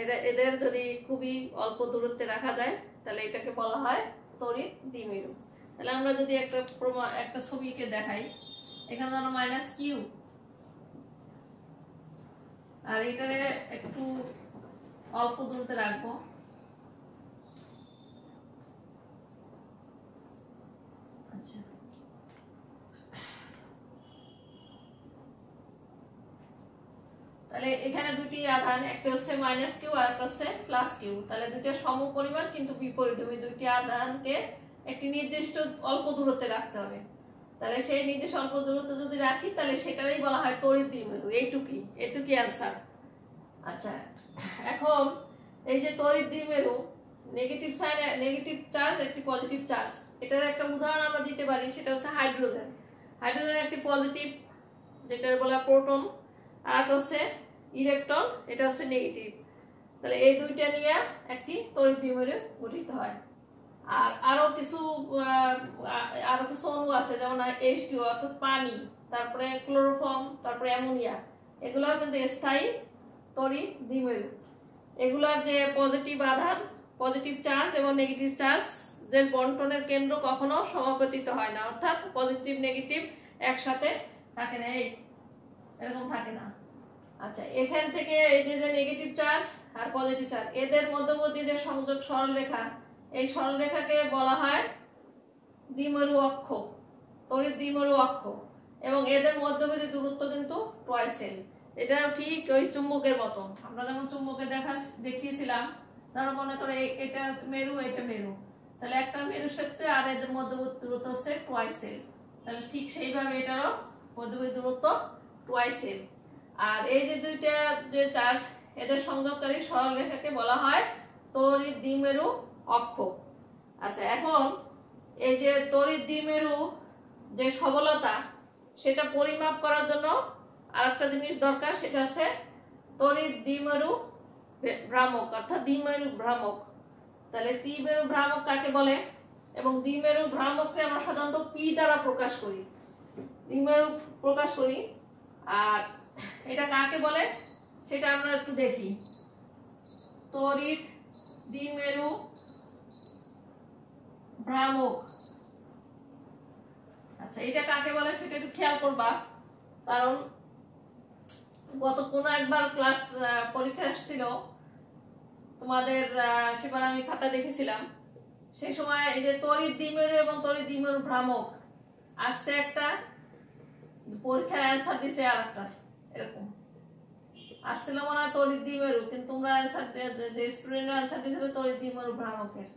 এদের এদের যদি খুবই অল্প দূরত্বে রাখা যায়, তাহলে এটাকে বলা হয় তড়িৎ দ্বিমেরু তাহলে আমরা যদি একটা প্রমা, একটা ছবিকে দেখাই। এখানে ধরো মাইনাস কিউ আর এটারে একটু অল্প দূরত্বে রাখব। আচ্ছা। তাহলে এখানে দুটি আধান, একটা হচ্ছে মাইনাস কিউ আর একটা হচ্ছে প্লাস কিউ তাহলে দুইটা সম পরিমাণ কিন্তু বিপরীত। দুইটি আধানকে একটি নির্দিষ্ট অল্প দূরত্বে রাখতে হবে। তাহলে সেই নির্দিষ্ট অল্প দূরত্ব যদি রাখি, তাহলে সেটারই বলা হয় তড়িৎ দ্বিমেরু। এইটুকুই এইটুকুই অ্যান্সার আচ্ছা এখন এই যে তড়িৎ দ্বিমেরু নেগেটিভ সাইন নেগেটিভ চার্জ একটি পজিটিভ চার্জ এটার একটা উদাহরণ আমরা দিতে পারি, সেটা হচ্ছে হাইড্রোজেন হাইড্রোজেন একটি পজিটিভ যেটার বলা প্রোটন আর একটা হচ্ছে ইলেকট্রন এটা হচ্ছে নেগেটিভ তাহলে এই দুইটা নিয়ে একটি তড়িৎ দ্বিমেরু গঠিত হয়। আর আরও কিছু আরও কিছু অণু আছে, যেমন এইচ টু অর্থাৎ পানি, তারপরে ক্লোরোফর্ম তারপরে অ্যামোনিয়া এগুলো কিন্তু স্থায়ী তড়িৎ দ্বিমেরু। এগুলার যে পজিটিভ আধান পজিটিভ চার্জ এবং নেগেটিভ চার্জ যে বন্টনের কেন্দ্র কখনো সমাপতিত হয় না, অর্থাৎ পজিটিভ নেগেটিভ একসাথে থাকে না, এই এরকম থাকে না। আচ্ছা এখান থেকে এই যে যে নেগেটিভ চার্জ আর পজিটিভ চার্জ এদের মধ্যবর্তী যে সংযোগ সরলরেখা এই সরলরেখাকে বলা হয় দ্বিমেরু অক্ষ, তড়িৎ দ্বিমেরু অক্ষ, এবং এদের মধ্যবর্তী দূরত্ব কিন্তু টয়েসেল এটা ঠিক ওই চুম্বকের মতো। আমরা যেমন চুম্বকে দেখা দেখিয়েছিলাম ধরো মনে করে এটা মেরু এটা মেরু। তাহলে একটা মেরুর সাথে আর এদের মধ্যবর্তী দূরত্ব হচ্ছে টয়েসেল তাহলে ঠিক সেইভাবে এটারও মধ্যবর্তী দূরত্ব টয়েসেল আর এই যে দুইটা যে চার্জ, এদের সংযোগকারী সরলরেখাকে বলা হয় তড়িৎ দ্বিমেরু অক্ষ। আচ্ছা এখন এই যে তড়িৎ দ্বিমেরু যে সবলতা, সেটা পরিমাপ করার জন্য আরেকটা জিনিস দরকার, সেটা হচ্ছে তড়িৎ দ্বিমেরু ভ্রামক, অর্থাৎ দ্বিমেরু ভ্রামক। তাহলে দ্বিমেরু ভ্রামক কাকে বলে? এবং দ্বিমেরু ভ্রামককে আমরা সাধারণত পি দ্বারা প্রকাশ করি। দ্বিমেরু প্রকাশ করি, আর এটা কাকে বলে? সেটা আমরা একটু দেখি। তড়িৎ দ্বিমেরু ভ্রামক। আচ্ছা এটা কাকে বলে সেটা একটু খেয়াল করবা। কারণ গত কোনো একবার ক্লাস পরীক্ষা আসছিল। তোমাদের সেবার আমি খাতা দেখেছিলাম। সেই সময় এই যে তরিত দ্বিমেরু এবং তরি দ্বিমেরু ভ্রামক, আসছে একটা পরীক্ষার অ্যান্সার দিছে আর একটা, এরকম। আসছিল মনে হয় তরিত দ্বিমেরু কিন্তু তোমরা অ্যান্সার যে স্টুডেন্ট অ্যান্সার দিয়েছিল তরিত দ্বিমেরু ভ্রামকের।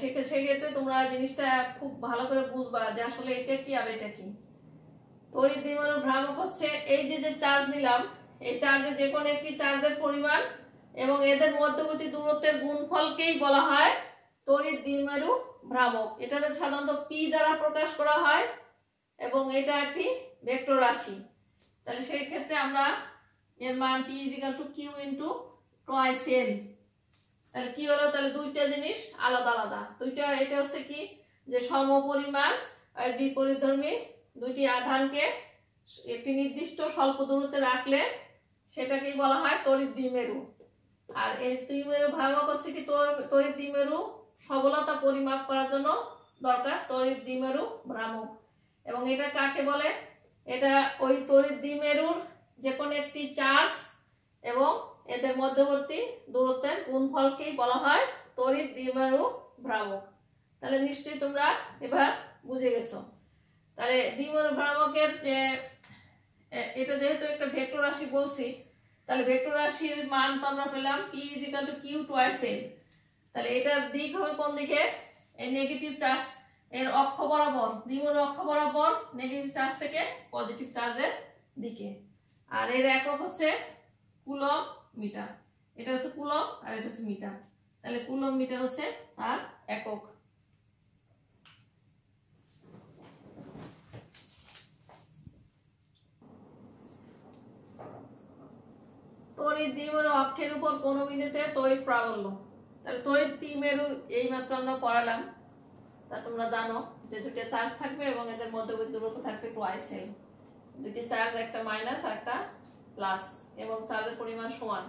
সেক্ষেত্রে তোমরা জিনিসটা খুব ভালো করে বুঝবা যে আসলে এটা কি আর এটা কি। তড়িৎ দ্বিমেরু ভ্রামক হচ্ছে। এই যে যে চার্জ নিলাম, এই চার্জে যে কোনো একটি চার্জের পরিমাণ এবং এদের মধ্যবর্তী দূরত্বের গুণফলকেই বলা হয় তড়িৎ দ্বিমেরু ভ্রামক। এটা সাধারণত পি দ্বারা প্রকাশ করা হয় এবং এটা একটি ভেক্টর রাশি। তাহলে সেই ক্ষেত্রে আমরা এর মান P is equal to Q into twice L তাহলে কি হলো? তাহলে দুইটা জিনিস আলাদা আলাদা। দুইটা, এটা হচ্ছে কি? যে আর বিপরীতধর্মী দুইটি আধানকে একটি নির্দিষ্ট স্বল্প দূরত্বে রাখলে সেটাকেই বলা হয় তড়িৎ দ্বিমেরু। আর এই দ্বিমেরু ভ্রামক হচ্ছে কি? তড়িৎ দ্বিমেরু সবলতা পরিমাপ করার জন্য দরকার তড়িৎ দ্বিমেরু ভ্রামক। এবং এটা কাকে বলে? এটা ওই তড়িৎ দ্বিমেরুর যে কোনো একটি চার্জ এবং এদের মধ্যবর্তী দূরত্বের গুণফলকেই বলা হয় তড়িৎ দ্বিমেরু ভ্রামক। তাহলে নিশ্চয়ই তোমরা এবার বুঝে গেছো। তাহলে দ্বিমেরু ভ্রামকের যে এটা যেহেতু একটা ভেক্টর রাশি বলছি, তাহলে ভেক্টর রাশির মান তো আমরা পেলাম P is equal to Q twice L তাহলে এটার দিক হবে কোন দিকে? এই নেগেটিভ চার্জ এর অক্ষ বরাবর, দ্বিমেরু অক্ষ বরাবর নেগেটিভ চার্জ থেকে পজিটিভ চার্জের দিকে। আর এর একক হচ্ছে কুলম মিটার। এটা হচ্ছে কুলম আর এটা হচ্ছে মিটার। তাহলে কুলম মিটার হচ্ছে তার একক। অক্ষের উপর কোন বিন্দুতে তড়িৎ প্রাবল্য। তাহলে তড়িৎ দ্বিমেরু এই মাত্র আমরা পড়ালাম। তা তোমরা জানো যে দুটো চার্জ থাকবে এবং এদের মধ্যবর্তী দূরত্ব থাকবে টুয়াইস দুটি চার্জ, একটা মাইনাস আর একটা প্লাস এবং চার্জের পরিমাণ সমান।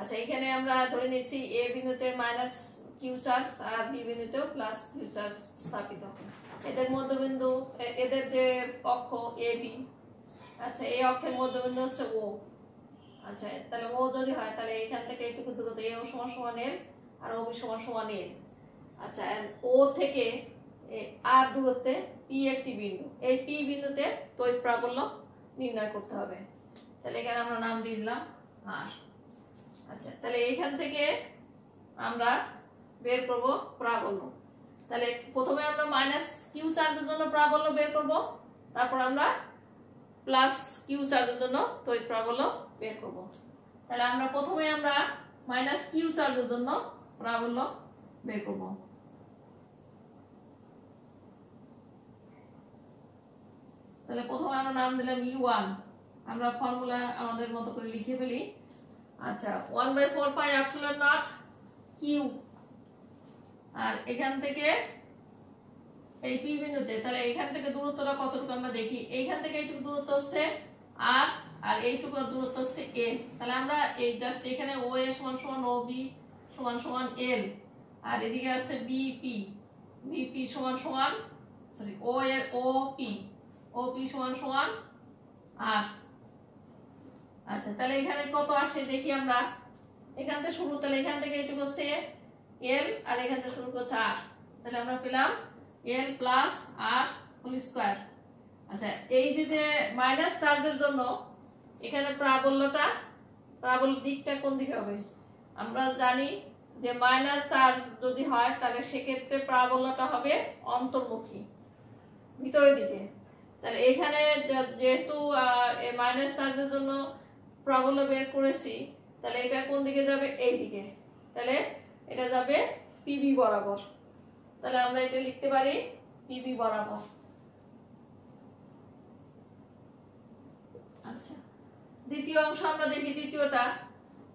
আচ্ছা এখানে আমরা ধরে নিচ্ছি এ বিন্দুতে মাইনাস কিউ চার্জ আর বি বিন্দুতেও প্লাস কিউ চার্জ স্থাপিত। এদের মধ্যবিন্দু এদের যে অক্ষ এ বি আচ্ছা এই অক্ষের মধ্যবিন্দু হচ্ছে ও আচ্ছা তাহলে ও যদি হয়, তাহলে এখান থেকে এইটুকু দূরত্ব এ ও সমান সমান এল আর ও বি সমান সমান এল আচ্ছা ও থেকে আর দূরত্বে পি একটি বিন্দু। এই পি বিন্দুতে তড়িৎ প্রাবল্য নির্ণয় করতে হবে। তাহলে এখানে আমরা নাম দিয়ে দিলাম আর। আচ্ছা তাহলে এইখান থেকে আমরা বের করব প্রাবল্য। তাহলে প্রথমে আমরা মাইনাস কিউ চার্জের জন্য প্রাবল্য বের করব, তারপর আমরা প্লাস কিউ চার্জের জন্য তড়িৎ প্রাবল্য বের করব। তাহলে আমরা প্রথমে আমরা মাইনাস কিউ চার্জের জন্য প্রাবল্য বের করব। তাহলে প্রথমে আমরা নাম দিলাম ইউ ওয়ান আমরা ফর্মুলা আমাদের মতো করে লিখে ফেলি। আচ্ছা one by four pi epsilon nought Q আর এখান থেকে এই পি বিন্দুতে, তাহলে এখান থেকে দূরত্বটা কতটুকু আমরা দেখি? এইখান থেকে এইটুকু দূরত্ব হচ্ছে আর আর এইটুকু দূরত্ব হচ্ছে এ তাহলে আমরা এই জাস্ট এখানে ও এ সমান সমান ও বি সমান সমান এল আর এদিকে আছে বিপি বিপি সমান সমান sorry O A O P O P সমান সমান আর আচ্ছা তাহলে এখানে কত আসে দেখি আমরা? এখান থেকে শুরু, তাহলে এখান থেকে এইটুকু হচ্ছে এল আর এখান থেকে শুরু করছে আর তাহলে আমরা পেলাম L plus R whole square আচ্ছা এই যে যে মাইনাস চার্জের জন্য, এখানে প্রাবল্যটা প্রাবল্য দিকটা কোন দিকে হবে? আমরা জানি যে মাইনাস চার্জ যদি হয়, তাহলে সেক্ষেত্রে প্রাবল্যটা হবে অন্তর্মুখী, ভিতরের দিকে। তাহলে এখানে যেহেতু মাইনাস চার্জের জন্য প্রাবল্য বের করেছি, তাহলে এটা কোন দিকে যাবে? এই দিকে। তাহলে এটা যাবে পিবি বরাবর। তাহলে আমরা এটা লিখতে পারি পিবি বরাবর। আচ্ছা। দ্বিতীয় অংশ আমরা দেখি দ্বিতীয়টা।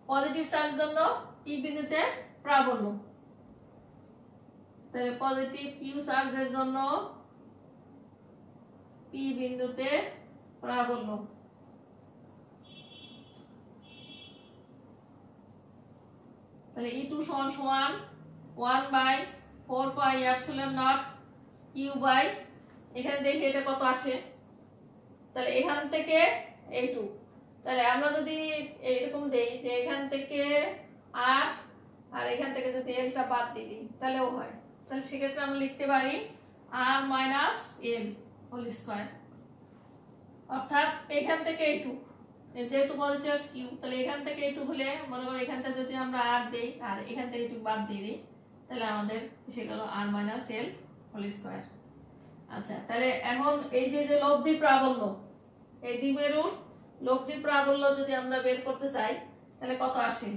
পজিটিভ চার্জের জন্য পি বিন্দুতে প্রাবল্য। তাহলে পজিটিভ কিউ চার্জের জন্য পি বিন্দুতে প্রাবল্য। তাহলে ই টু সমান সমান one by four pi epsilon nought Q by এখানে দেখি এটা কত আসে? তাহলে এখান থেকে এই টু তাহলে আমরা যদি এইরকম দেই যে এখান থেকে আর আর এখান থেকে যদি এলটা বাদ দিয়ে দিই তাহলেও হয়। তাহলে সেক্ষেত্রে আমরা লিখতে পারি r minus m whole square অর্থাৎ এখান থেকে এইটুক যেহেতু পজিটিভ কিউ তাহলে এখান থেকে এইটুক হলে, মনে করো এখানটা যদি আমরা আর দেই, আর এখান থেকে এইটুক বাদ দিয়ে দিই, তাহলে আমাদের এসে গেল r minus l whole square আচ্ছা তাহলে এখন এই যে যে লব্ধি প্রাবল্য, এই দ্বিমেরুর লব্ধি প্রাবল্য যদি আমরা বের করতে চাই, তাহলে কত আসে?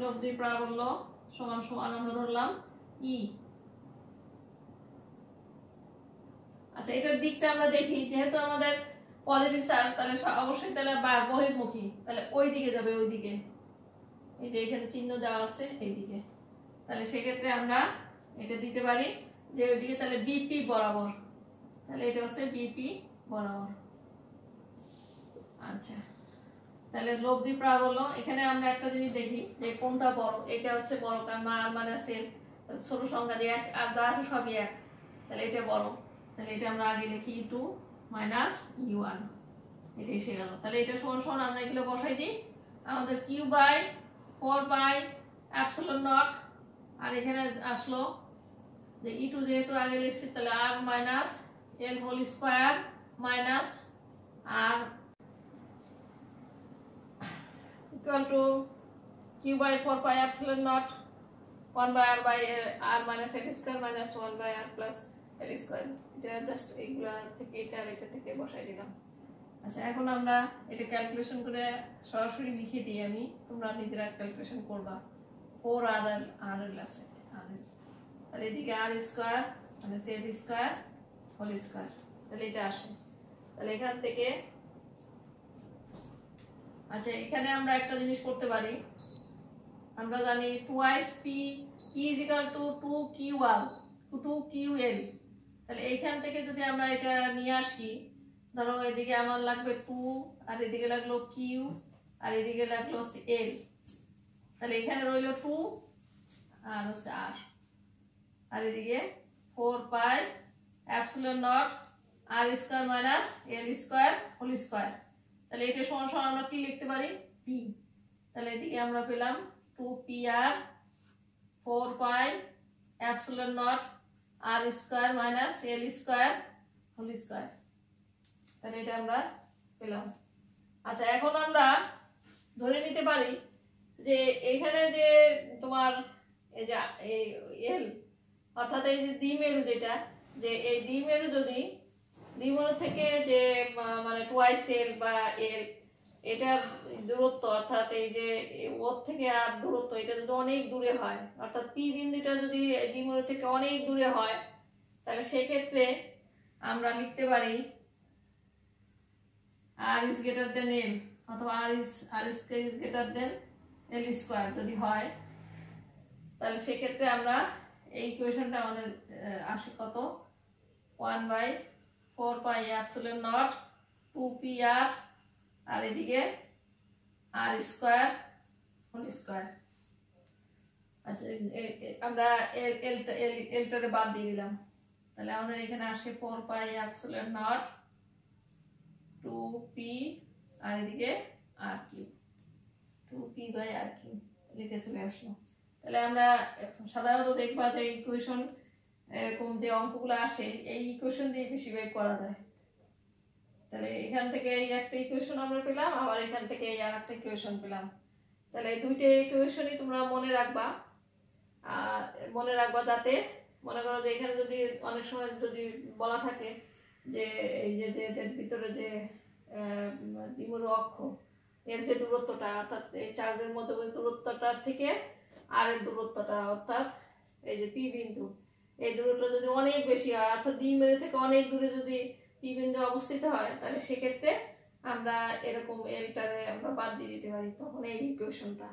লব্ধি প্রাবল্য সমান সমান আমরা ধরলাম ই আচ্ছা এটার দিকটা আমরা দেখি, যেহেতু আমাদের পজিটিভ চার্জ তাহলে অবশ্যই তাহলে বা- বহির্মুখী, তাহলে ওই দিকে যাবে ওই দিকে এই যে এখানে চিহ্ন দেওয়া আছে এই দিকে তাহলে সেক্ষেত্রে আমরা এটা দিতে পারি, যে ওইদিকে তাহলে বিপি বরাবর। তাহলে এটা হচ্ছে বিপি বরাবর। আচ্ছা। তাহলে লব্ধি প্রাবল্য, এখানে আমরা একটা জিনিস দেখি, যে কোনটা বড়, এটা হচ্ছে বড় কারণ মা মানে সেল ছোট সংখ্যা দিয়ে এক, আর যা আছে সবই এক। তাহলে এটা বড়। তাহলে এটা আমরা আগে লিখি টু মাইনাস ইউ ওয়ান এটা এসে গেল। তাহলে এটা সমান সমান আমরা এগুলো বসাই দিই। আমাদের q by four by epsilon naught r এখানে আসলো যে ই টু যেহেতু আগে লিখছি তাহলে r minus l whole square minus r equal to q by 4 pi epsilon naught 1 by r by uh, r minus l square minus 1 by r plus square এটা জাস্ট এইগুলা থেকে এটা আর এটা থেকে বসাই দিলাম। আচ্ছা এখন আমরা এটা ক্যালকুলেশন করে সরাসরি লিখে দিই আমি, তোমরা নিজেরা ক্যালকুলেশন করবা। ফোর আর এদিকে আর স্কোয়ার মানে জেড স্কোয়ার হোল স্কোয়ার তাহলে এটা আসে। তাহলে এখান থেকে আচ্ছা এখানে আমরা একটা জিনিস করতে পারি। আমরা জানি twice p p is equal to two q r two q l তাহলে এইখান থেকে যদি আমরা এটা নিয়ে আসি, ধরো এদিকে আমার লাগবে টু, আর এদিকে লাগল কিউ আর এদিকে লাগল এল তাহলে এখানে রইল টু, আর হচ্ছে আর আর এদিকে four pi epsilon naught r square minus l square whole square তাহলে এটা সমান সমান আমরা কি লিখতে পারি? পি তাহলে এদিকে আমরা পেলাম two p r four pi epsilon naught r square minus l square whole square. তাহলে এটা আমরা পেলাম। আচ্ছা এখন আমরা ধরে নিতে পারি যে এখানে যে তোমার এই যে এল, অর্থাৎ এই যে দ্বিমেরু যেটা, যে এই দ্বিমেরু যদি দ্বিমেরু থেকে যে মানে টুয়াইস এল বা এল এটার দূরত্ব, অর্থাৎ এই যে ওর থেকে আর দূরত্ব, এটা যদি অনেক দূরে হয়, অর্থাৎ পি বিন্দুটা যদি দ্বিমেরু থেকে অনেক দূরে হয়, তাহলে সেক্ষেত্রে আমরা লিখতে পারি আর ইজ গ্রেটার দেন এল অথবা r is r is greater than l square যদি হয়, তাহলে সেক্ষেত্রে আমরা এই ইকুয়েশনটা আমাদের আসে কত? One by four pi epsilon naught two p r আর এদিকে আর স্কোয়ার হোল স্কোয়ার আচ্ছা আমরা এল এলটা এল, এলটারে বাদ দিয়ে দিলাম। তাহলে আমাদের এখানে আসে four pi epsilon naught two p r এদিকে r q two p by r q লিখে চলে আসলো। তাহলে আমরা সাধারণত দেখবা যে ইকুয়েশন এরকম যে অঙ্কগুলো আসে, এই ইকুয়েশন দিয়ে বেশি বের করা যায়। তাহলে এখান থেকে এই একটা ইকুয়েশন আমরা পেলাম, আবার এখান থেকে এই আর একটা ইকুয়েশন পেলাম। তাহলে এই দুইটা ইকুয়েশনই তোমরা মনে রাখবা। মনে রাখবা যাতে, মনে করো যে এখানে যদি অনেক সময় যদি বলা থাকে যে এই যে এদের ভিতরে যে দ্বিমুর অক্ষ, এর যে দূরত্বটা, অর্থাৎ এই চার্জের মধ্যে দূরত্বটার থেকে আর এর দূরত্বটা, অর্থাৎ এই যে পি বিন্দু, এই দূরত্ব যদি অনেক বেশি হয়, অর্থাৎ দ্বিমেরু থেকে অনেক দূরে যদি পি অবস্থিত হয়, তাহলে সেক্ষেত্রে আমরা এরকম এলটারে আমরা বাদ দিয়ে দিতে পারি তখন এই ইকুয়েশনটা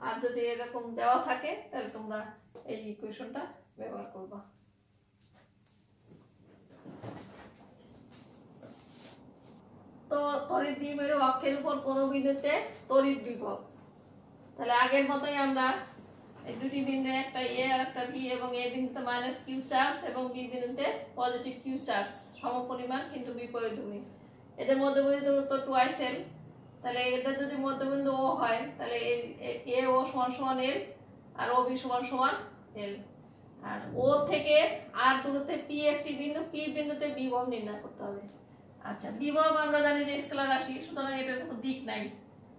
আর যদি এরকম দেওয়া থাকে, তাহলে তোমরা এই ইকুয়েশনটা ব্যবহার করবা। তো তড়িৎ দ্বিমেরু অক্ষের উপর কোন বিন্দুতে তড়িৎ বিভব। তাহলে আগের মতোই আমরা এই দুটি বিন্দু একটা এ আর একটা বি এবং এ বিন্দুতে মাইনাস কিউ চার্জ এবং বি বিন্দুতে পজিটিভ কিউ চার্জ সমপরিমাণ, কিন্তু বিপরীতমুখী এদের মধ্যবর্তী দূরত্ব টুয়াইস এল তাহলে এদের যদি মধ্যবিন্দু ও হয়, তাহলে এ ও সমান সমান এল আর ও বি সমান সমান এল আর ও থেকে আর দূরত্বে পি একটি বিন্দু পি বিন্দুতে বিভব নির্ণয় করতে হবে। আচ্ছা বিভব আমরা জানি যে স্কেলার রাশি, সুতরাং এটার কোনো দিক নাই।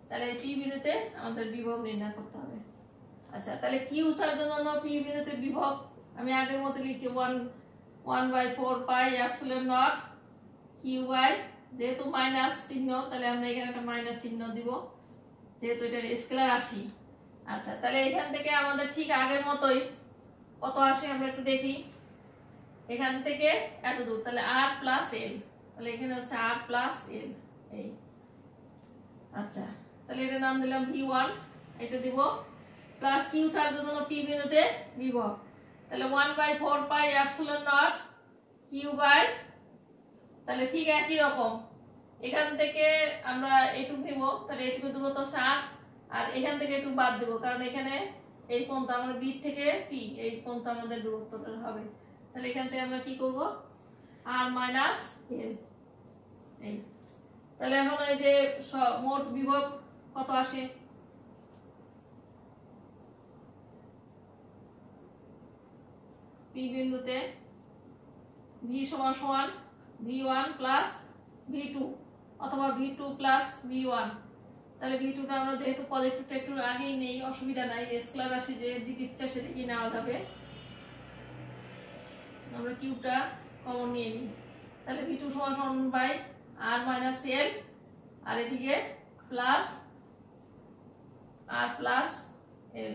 তাহলে পি বিন্দুতে আমাদের বিভব নির্ণয় করতে হবে। আচ্ছা তাহলে কিউ চার্জের জন্য পি বিন্দুতে বিভব, আমি আগের মতো লিখি one one by four pi epsilon naught q by, যেহেতু মাইনাস চিহ্ন, তাহলে আমরা এখানে একটা মাইনাস চিহ্ন দিব, যেহেতু এটা স্কেলার রাশি আচ্ছা তাহলে এখান থেকে আমাদের ঠিক আগের মতোই কত আসে আমরা একটু দেখি। এখান থেকে এত দূর, তাহলে আর প্লাস এল তাহলে এখানে হচ্ছে আর প্লাস এল এই। আচ্ছা তাহলে এটা নাম দিলাম ভি ওয়ান এটা দিব। প্লাস কিউ চার্জ জন্য পি বিন্দুতে বিভব। তাহলে one by four pi epsilon naught q by তাহলে ঠিক একই রকম। এখান থেকে আমরা এটুকু নিব, তাহলে এটুকু দূরত্ব সাত আর এখান থেকে একটু বাদ দেবো, কারণ এখানে এই পন্থা আমরা বি থেকে পি এই পন্থা আমাদের দূরত্বটা হবে। তাহলে এখান থেকে আমরা কি করব? আর মাইনাস এল এই। তাহলে এখন এই যে মোট বিভব কত আসে? পি বিন্দুতে ভি সমান সমান V one plus V two অথবা V two plus V one. তাহলে ভি টুটা আমরা যেহেতু পজিটিভটা একটু আগেই নেই, অসুবিধা নাই স্কেলার রাশি যে দিক ইচ্ছা সেদিকে নেওয়া যাবে। আমরা কিউটা কমন নিয়ে নিই। তাহলে ভি টু সমান সমান বাই আর মাইনাস এল আর এদিকে প্লাস আর প্লাস এল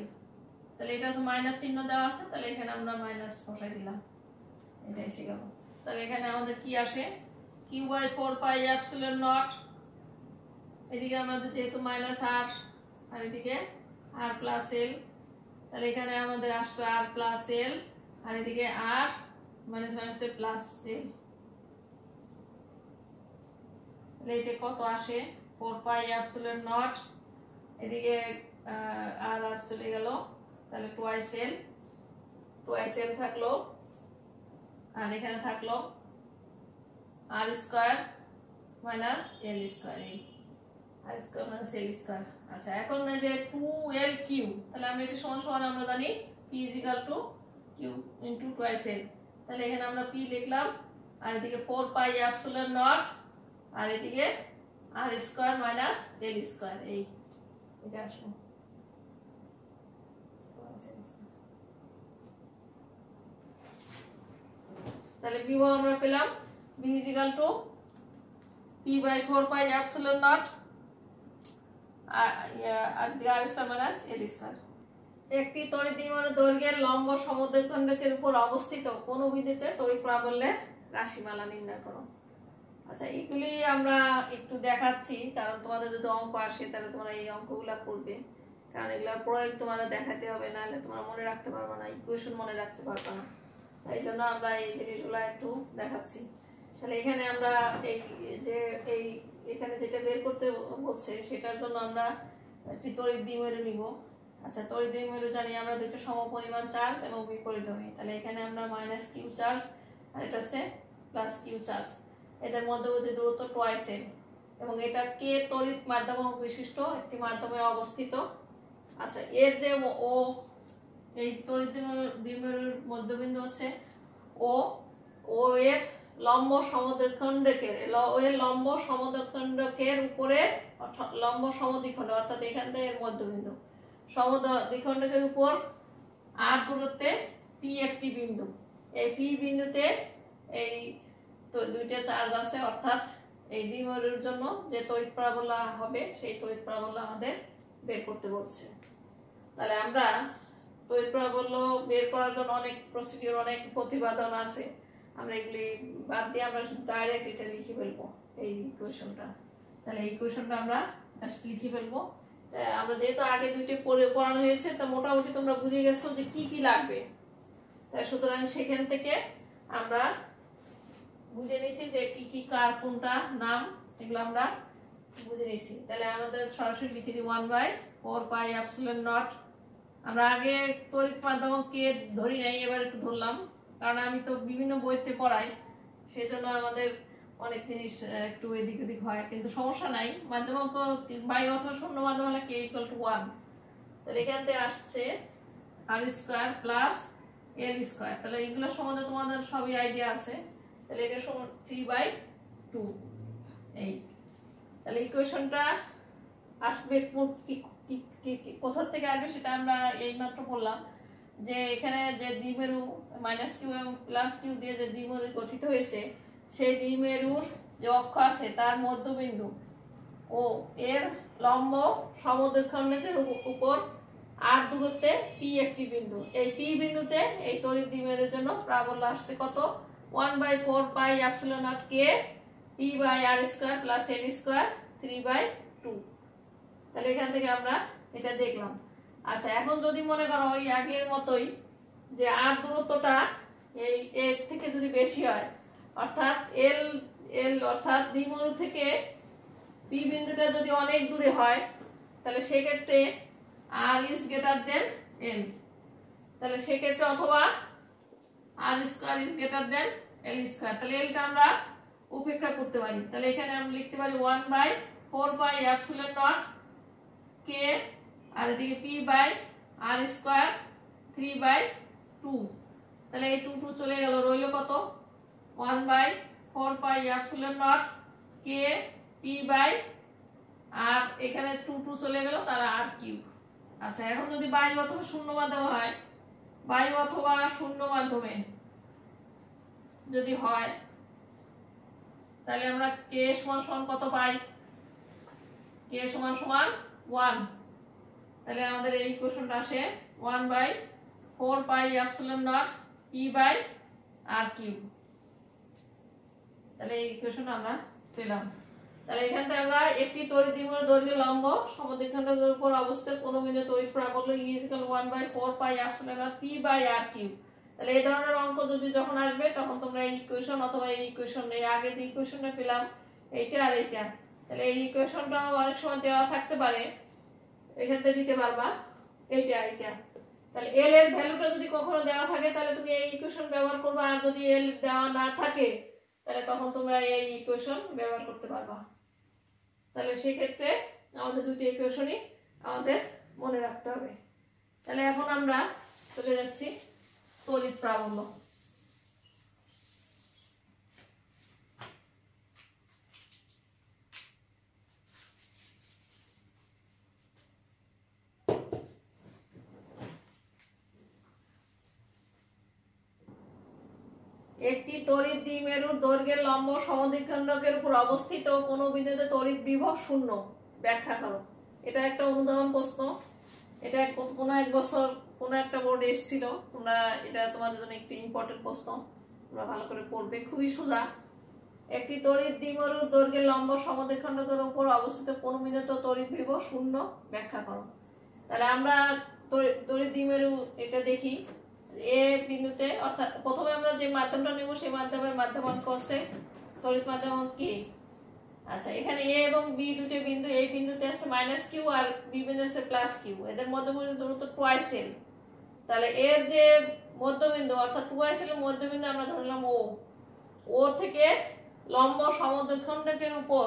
তাহলে এটা মাইনাস চিহ্ন দেওয়া আছে, তাহলে এখানে আমরা মাইনাস বসাই দিলাম। এটা এসে গেল। তাহলে এখানে আমাদের কি আসে? Q by four pi epsilon naught এদিকে আমাদের যেহেতু মাইনাস আর আর এদিকে আর প্লাস এল তাহলে এখানে আমাদের আসবে আর প্লাস এল আর এদিকে আর মাইনাস মাইনাসে প্লাস এল তাহলে এটা কত আসে? ফোর পাই অ্যাপসিলন নট এদিকে আর আর চলে গেল। তাহলে টোয়াইস এল টোয়াইস এল থাকল, আর এখানে থাকল r square minus l square এই r square minus l square আচ্ছা এখন যে টু এল কিউ তাহলে আমরা এটা সমান সমান আমরা জানি p is equal to q into twice l তাহলে এখানে আমরা পি লিখলাম, আর এদিকে ফোর পাই অ্যাপসুলার নট আর এদিকে r square minus l square এই। এটা আসব তাহলে বিভব আমরা পেলাম B is equal to p by four pi epsilon naught r r square minus l square একটি তড়িৎ দ্বিমানের দৈর্ঘ্যের লম্ব সমদ্বিখণ্ডকের উপর অবস্থিত কোন বিন্দুতে তড়িৎ প্রাবল্যের রাশিমালা নির্ণয় করো। আচ্ছা এগুলি আমরা একটু দেখাচ্ছি, কারণ তোমাদের যদি অঙ্ক আসে, তাহলে তোমরা এই অঙ্কগুলা করবে। কারণ এগুলা প্রয়োগ তোমাদের দেখাতে হবে, নাহলে তোমরা মনে রাখতে পারবে না ইকুয়েশন মনে রাখতে পারবে না। এই জন্য আমরা এই জিনিসগুলো একটু দেখাচ্ছি। তাহলে এখানে আমরা এই যে, এই এখানে যেটা বের করতে বলছে, সেটার জন্য আমরা একটি তড়িৎ দ্বিমেরু নিব। আচ্ছা তড়িৎ দ্বিমেরু জানি আমরা দুটো সমপরিমাণ চার্জ এবং বিপরীতমুখী তাহলে এখানে আমরা মাইনাস কিউ চার্জ আর এটা হচ্ছে প্লাস কিউ চার্জ। এদের মধ্যবর্তী দূরত্ব টোয়াইস এল এবং এটা কে তড়িৎ মাধ্যম বিশিষ্ট? একটি মাধ্যমে অবস্থিত। আচ্ছা এর যে ও এই তড়িৎ দ্বিমেরু- দ্বিমেরুর মধ্যবিন্দু হচ্ছে ও ও এর লম্ব সমদ্বিখণ্ডকের ও এর লম্ব সমদ্বিখণ্ডকের উপরে লম্ব সমদ্বিখণ্ড, অর্থাৎ এখান থেকে এর মধ্যবিন্দু। সমদ্বিখণ্ডকের উপর আর দূরত্বে পি একটি বিন্দু। এই পি বিন্দুতে এই তো দুইটা চার্জ আছে, অর্থাৎ এই দ্বিমেরুর জন্য যে তড়িৎ প্রাবল্য হবে, সেই তড়িৎ প্রাবল্য আমাদের বের করতে বলছে। তাহলে আমরা তড়িৎ প্রাবল্য বের করার জন্য অনেক প্রসিডিওর অনেক প্রতিপাদন আছে। আমরা এগুলি বাদ দিয়ে আমরা ডাইরেক্ট এটা লিখে ফেলব, এই ইকুয়েশনটা তাহলে এই ইকুয়েশনটা আমরা লিখে ফেলব। তা আমরা যেহেতু আগে দুইটা পড়ে পড়ানো হয়েছে, তা মোটামুটি তোমরা বুঝে গেছো যে কি কি লাগবে। তাই সুতরাং সেখান থেকে আমরা বুঝে নিয়েছি যে কি কি কার কোনটা নাম, এগুলো আমরা বুঝে নিয়েছি তাহলে আমাদের সরাসরি লিখে দিই one by four pi epsilon naught আমরা আগে তড়িৎ মাধ্যমকে ধরি নাই, এবার একটু ধরলাম। কারণ আমি তো বিভিন্ন বইতে পড়াই সেই জন্য আমাদের অনেক জিনিস একটু এদিক ওদিক হয়, কিন্তু সমস্যা নাই। মাধ্যমক বাই অথবা শূন্য মাধ্যম হলে কে ইকুয়াল টু ওয়ান তাহলে এখান থেকে আসছে r square plus l square তাহলে এগুলো সম্বন্ধে তোমাদের সবই আইডিয়া আছে। তাহলে এটা সমান থ্রি বাই টু এই। তাহলে ইকুয়েশনটা আসবে কোথা থেকে আসবে সেটা আমরা এইমাত্র বললাম। যে এখানে যে দ্বিমেরু মাইনাস কিউ এবং প্লাস কিউ দিয়ে যে দ্বিমেরু গঠিত হয়েছে, সেই দ্বিমেরুর যে অক্ষ আছে তার মধ্যবিন্দু ও এর লম্ব উপ- উপর আর দূরত্বে পি একটি বিন্দু। এই পি বিন্দুতে এই তড়িৎ দ্বিমেরুর জন্য প্রাবল্য আসছে কত? One by four pi epsilon naught K p by r square plus l square three by two তাহলে এখান থেকে আমরা এটা দেখলাম। আচ্ছা এখন যদি মনে করো ওই আগের মতোই যে আর দূরত্বটা এই এর থেকে যদি বেশি হয়, অর্থাৎ এল এল অর্থাৎ দ্বিমরু থেকে পি বিন্দুটা যদি অনেক দূরে হয়, তাহলে সেক্ষেত্রে আর ইজ গ্রেটার দেন এল তাহলে সেক্ষেত্রে অথবা r square is greater than l square তাহলে এলটা আমরা উপেক্ষা করতে পারি। তাহলে এখানে আমরা লিখতে পারি one by four by epsilon naught কে আর এদিকে p by r square three by two তাহলে এই টু টু চলে গেল, রইল কত? One by four pi epsilon naught K p by r এখানে টু টু চলে গেল, তারা আর কিউব আচ্ছা এখন যদি বায়ু অথবা শূন্য মাধ্যমে হয় বায়ু অথবা শূন্য মাধ্যমে যদি হয়, তাহলে আমরা কে সমান সমান কত পাই? কে সমান সমান ওয়ান। তাহলে আমাদের এই কোশ্চেনটা আসে one by four pi epsilon naught p by r cube. তাহলে এই ইকুয়েশন আমরা পেলাম। তাহলে এখান আমরা একটি তড়িৎ দ্বিমেরু দৈর্ঘ্য লম্ব সমদ্বিখণ্ডকের উপর অবস্থিত কোনো বিন্দু তড়িৎ প্রাবল্য E equal 1 by 4 pi epsilon naught p by r cube তাহলে এই ধরনের অঙ্ক যদি যখন আসবে, তখন তোমরা এই ইকুয়েশন অথবা এই ইকুয়েশন এই আগে যে ইকুয়েশনটা পেলাম, এইটা আর এইটা। তাহলে এই ইকুয়েশনটা অনেক সময় দেওয়া থাকতে পারে। এখান থেকে দিতে পারবা। এইটা এইটা। তাহলে এল এর ভ্যালুটা যদি কখনো দেওয়া থাকে, তাহলে তুমি এই ইকুয়েশন ব্যবহার করবে। আর যদি এল দেওয়া না থাকে, তাহলে তখন তোমরা এই ইকুয়েশন ব্যবহার করতে পারবা। তাহলে সেক্ষেত্রে আমাদের দুটি ইকুয়েশনই আমাদের মনে রাখতে হবে। তাহলে এখন আমরা চলে যাচ্ছি তড়িৎ প্রাবল্য। একটি তড়িৎ দ্বিমেরুর দৈর্ঘ্যের লম্ব সমদ্বিখণ্ডকের উপর অবস্থিত কোনো বিন্দুতে তড়িৎ বিভব শূন্য। ব্যাখ্যা করো। এটা একটা অনুদান প্রশ্ন। এটা কোনো এক বছর কোনো একটা বোর্ড এসেছিল। তোমরা এটা তোমাদের জন্য একটি ইম্পর্টেন্ট প্রশ্ন। তোমরা ভালো করে পড়বে, খুবই সোজা। একটি তড়িৎ দ্বিমেরুর দৈর্ঘ্যের লম্ব সমদ্বিখণ্ডকের উপর অবস্থিত কোনো বিন্দুতে তড়িৎ বিভব শূন্য। ব্যাখ্যা করো। তাহলে আমরা তড়ি- তড়িৎ দ্বিমেরু এটা দেখি। এ বিন্দুতে, অর্থাৎ প্রথমে আমরা যে মাধ্যমটা নেব, সেই মাধ্যমের মাধ্যমাঙ্ক হচ্ছে তড়িৎ মাধ্যমাঙ্ক কি? আচ্ছা এখানে এ এবং বি দুটো বিন্দু, এই বিন্দুতে আছে মাইনাস কিউ আর বি বিন্দু আছে প্লাস কিউ এদের মধ্যবিন্দু দূরত্ব টুয়াইস এল তাহলে এর যে মধ্যবিন্দু, অর্থাৎ টুয়াইস এর মধ্যবিন্দু আমরা ধরলাম ও ও থেকে লম্ব সমদ্বিখণ্ডকের উপর